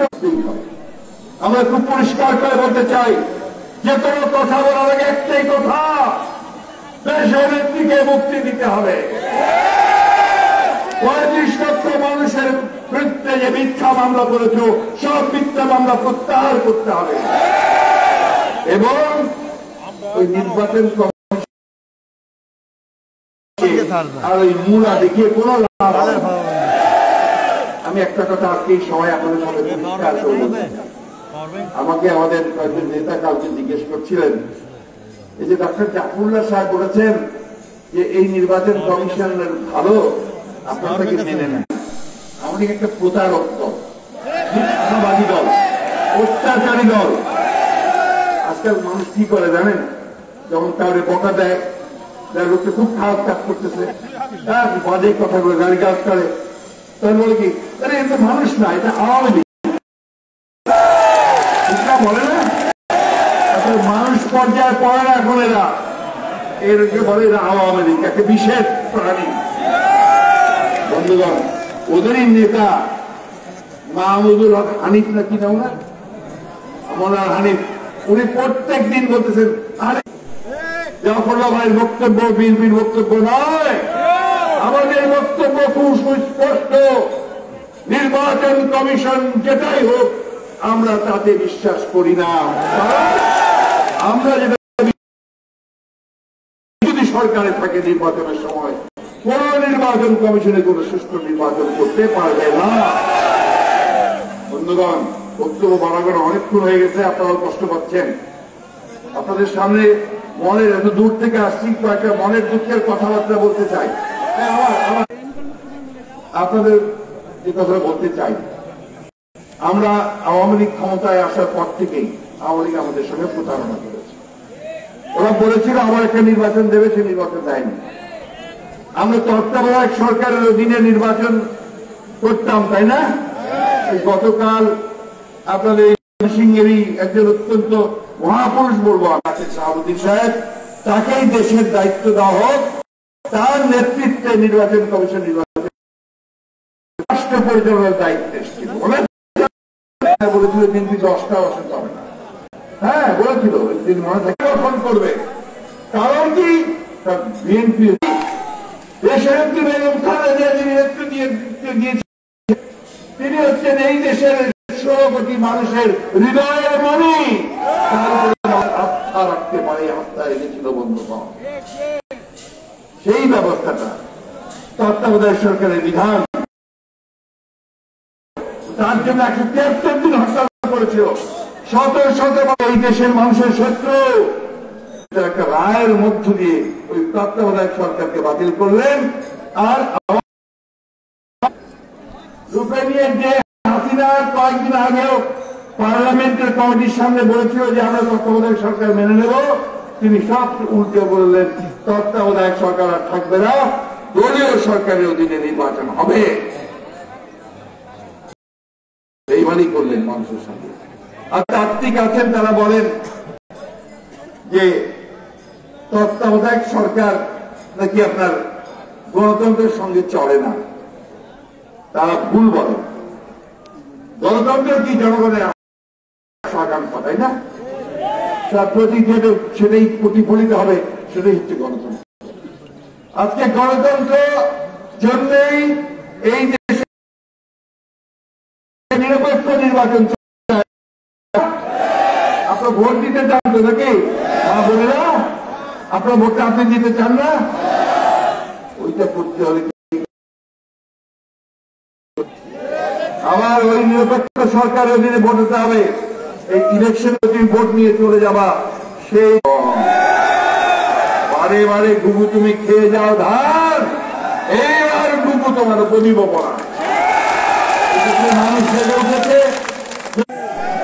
Speaker 1: আমরা খুব পরিষ্কার করে বলতে চাই, যে কোনো কথা বলার আগে একটাই কথা, দেশের নেত্রীকে মুক্তি দিতে হবে। পঁয়ত্রিশ লক্ষ মানুষের বিরুদ্ধে যে মিথ্যা মামলা করেছ, সব মিথ্যা মামলা প্রত্যাহার করতে হবে। এবং ওই নির্বাচন আর ওই মূলা দেখিয়ে কোনো লাভ আমি একটা কথা আজকে সময় আপনাদের সাথে পরিষ্কার করব আমাকে আমাদের কয়েকজন নেতা কাউকে জিজ্ঞেস করছিলেন এই যে ডক্টর জাফরুল্লাহ সাহেব বলেছেন যে এই নির্বাচন কমিশনের ভালো আপনারা মেনে নেন। আমাদের একটা প্রতারক দল মিথ্যাবাদী দল অত্যাচারী দল। আজকাল মানুষ কি করে জানেন? যখন কাউরে বকা দেয় যার খুব খারাপ কাজ করতেছে। তার বাজে কথা বলে গাড়ি কাজ করে। তার বলে কি? আরে, এটা মানুষ না, এটা আওয়ামী লীগ। বলে না? মানুষ পর্যায়ে পড়ে না এখন এরা। বলে, এরা আওয়ামী লীগ, একটা বিশেষ প্রাণী। বন্ধুগণ, ওদেরই নেতা মাহমুদুল হক হানিফ না কি নাম না মনার হানিফ। উনি প্রত্যেক দিন বলতেছেন, আরে জাফরুল্লাহ ভাইয়ের বক্তব্য, বিএনপির বক্তব্য নয়। আমাদের বক্তব্য খুব সুস্পষ্ট। নির্বাচন কমিশন যেটাই হোক, আমরা তাতে বিশ্বাস করি না। আমরা যেটা যদি সরকারে থাকে নির্বাচনের সময়, কোন নির্বাচন কমিশনে কোন সুষ্ঠু নির্বাচন করতে পারবে না। বন্ধুগণ বক্তব্য বাড়াগড় অনেকক্ষণ হয়ে গেছে আপনারাও কষ্ট পাচ্ছেন। আপনাদের সামনে মনের এত দূর থেকে আসছি মনের দুঃখের কথাবার্তা বলতে চাই। হ্যাঁ, আমার আমার। আপনাদের কথা বলতে চাই আমরা আওয়ামী লীগ ক্ষমতায় আসার পর থেকেই আওয়ামী লীগ আমাদের সঙ্গে প্রতারণা করেছে। ওরা বলেছিল আবার একটা নির্বাচন দেবে সে নির্বাচন দেয়নি। আমরা তত্ত্বাবধায়ক সরকারের অধীনে নির্বাচন করতাম তাই না? গতকাল আপনাদের একজন অত্যন্ত মহাপুরুষ বলব শাহাবুদ্দিন সাহেব। তাকেই দেশের দায়িত্ব দেওয়া হোক। তার নেতৃত্বে নির্বাচন কমিশন নির্বাচন রাষ্ট্র পরিচালনার দায়িত্বে বলেন? বলেছিল বিএনপি দশটা বছর যাবে না। হ্যাঁ বলেছিল। দিন মনে গঠন করবে। কারণ কি? বিএনপি দেশের বেগম খালেদা যিনি নেতৃত্ব দিয়ে দিয়েছেন তিনি হচ্ছেন এই দেশের কোটি মানুষের হৃদয়ের মনি। আস্থা রাখতে পারে আস্থা রেখেছিল বন্ধুগণ। সেই ব্যবস্থাটা, তত্ত্বাবধায়ক সরকারের বিধান। তার জন্য একশো তিয়াত্তর দিন হরতাল করেছিল। শত শত এই দেশের মানুষের শত্রু। একটা রায়ের মধ্য দিয়ে ওই তত্ত্বাবধায়ক সরকারকে বাতিল করলেন। আর রূপে নিয়ে যে হাসিনা কয়েকদিন আগেও পার্লামেন্টের কমিটির সামনে বলেছিল যে আমরা তত্ত্বাবধায়ক সরকার মেনে নেব। তিনি সব উল্টে বললেন, তত্ত্বাবধায়ক সরকার আর থাকবে না, দলীয় সরকারের অধীনে নির্বাচন হবে। এইভাবেই করলেন মানুষের সঙ্গে আর তাত্ত্বিক আছেন, তারা বলেন যে তত্ত্বাবধায়ক সরকার নাকি আপনার গণতন্ত্রের সঙ্গে চলে না। তারা ভুল বলে গণতন্ত্র কি জনগণের আকাঙ্ক্ষা, তাই না? তার সেটাই প্রতিফলিত হবে, সেটাই হচ্ছে গণতন্ত্র। আজকে গণতন্ত্র জন্যই এই দেশে নিরপেক্ষ নির্বাচন আপনার ভোট দিতে চান তো নাকি? বলে না আপনার ভোটটা আপনি দিতে চান না? ওইটা করতে হবে। আবার ওই নিরপেক্ষ সরকারের অধীনে ভোট দিতে হবে। এই ইলেকশন তুমি ভোট নিয়ে চলে যাবা। সেই বারে বারে গুবু তুমি খেয়ে যাও ধার। এই আর গুবু তোমার উপদীপ পড়া।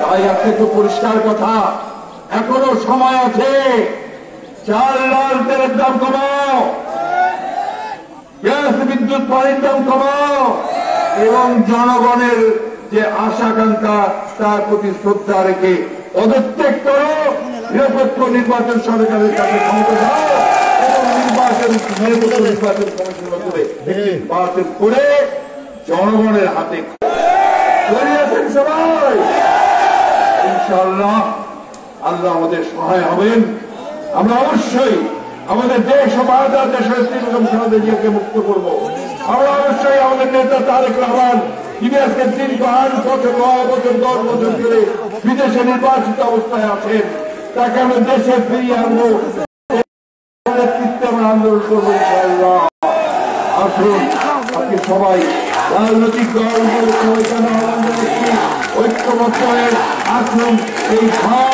Speaker 1: তাই আজকে খুব পরিষ্কার কথা। এখনও সময় আছে। চাল লাল তেলের দাম কমাও। গ্যাস, বিদ্যুৎ, পানির দাম কমাও। এবং জনগণের যে আশাকাঙ্ক্ষা, তার প্রতি শ্রদ্ধা রেখে পদত্যাগ করো, নিরপেক্ষ নির্বাচন সরকারের কাছে ক্ষমতা দাও আমরা অবশ্যই আমাদের দেশ ও ভারত দেশের তৃণমূল সমাজকে মুক্ত করব। আমরা অবশ্যই আমাদের নেতা তারেক রহমান, তিনি আজকে দীর্ঘ আট বছর নয় বছর দশ বছর ধরে বিদেশে নির্বাচিত অবস্থায় আছেন। তাকে আমরা দেশে ফিরিয়ে আনব। আন্দোলন করব আসুন, আপনি সবাই রাজনৈতিক কেন ঐক্যবদ্ধ হয়ে আসুন, এই ভাব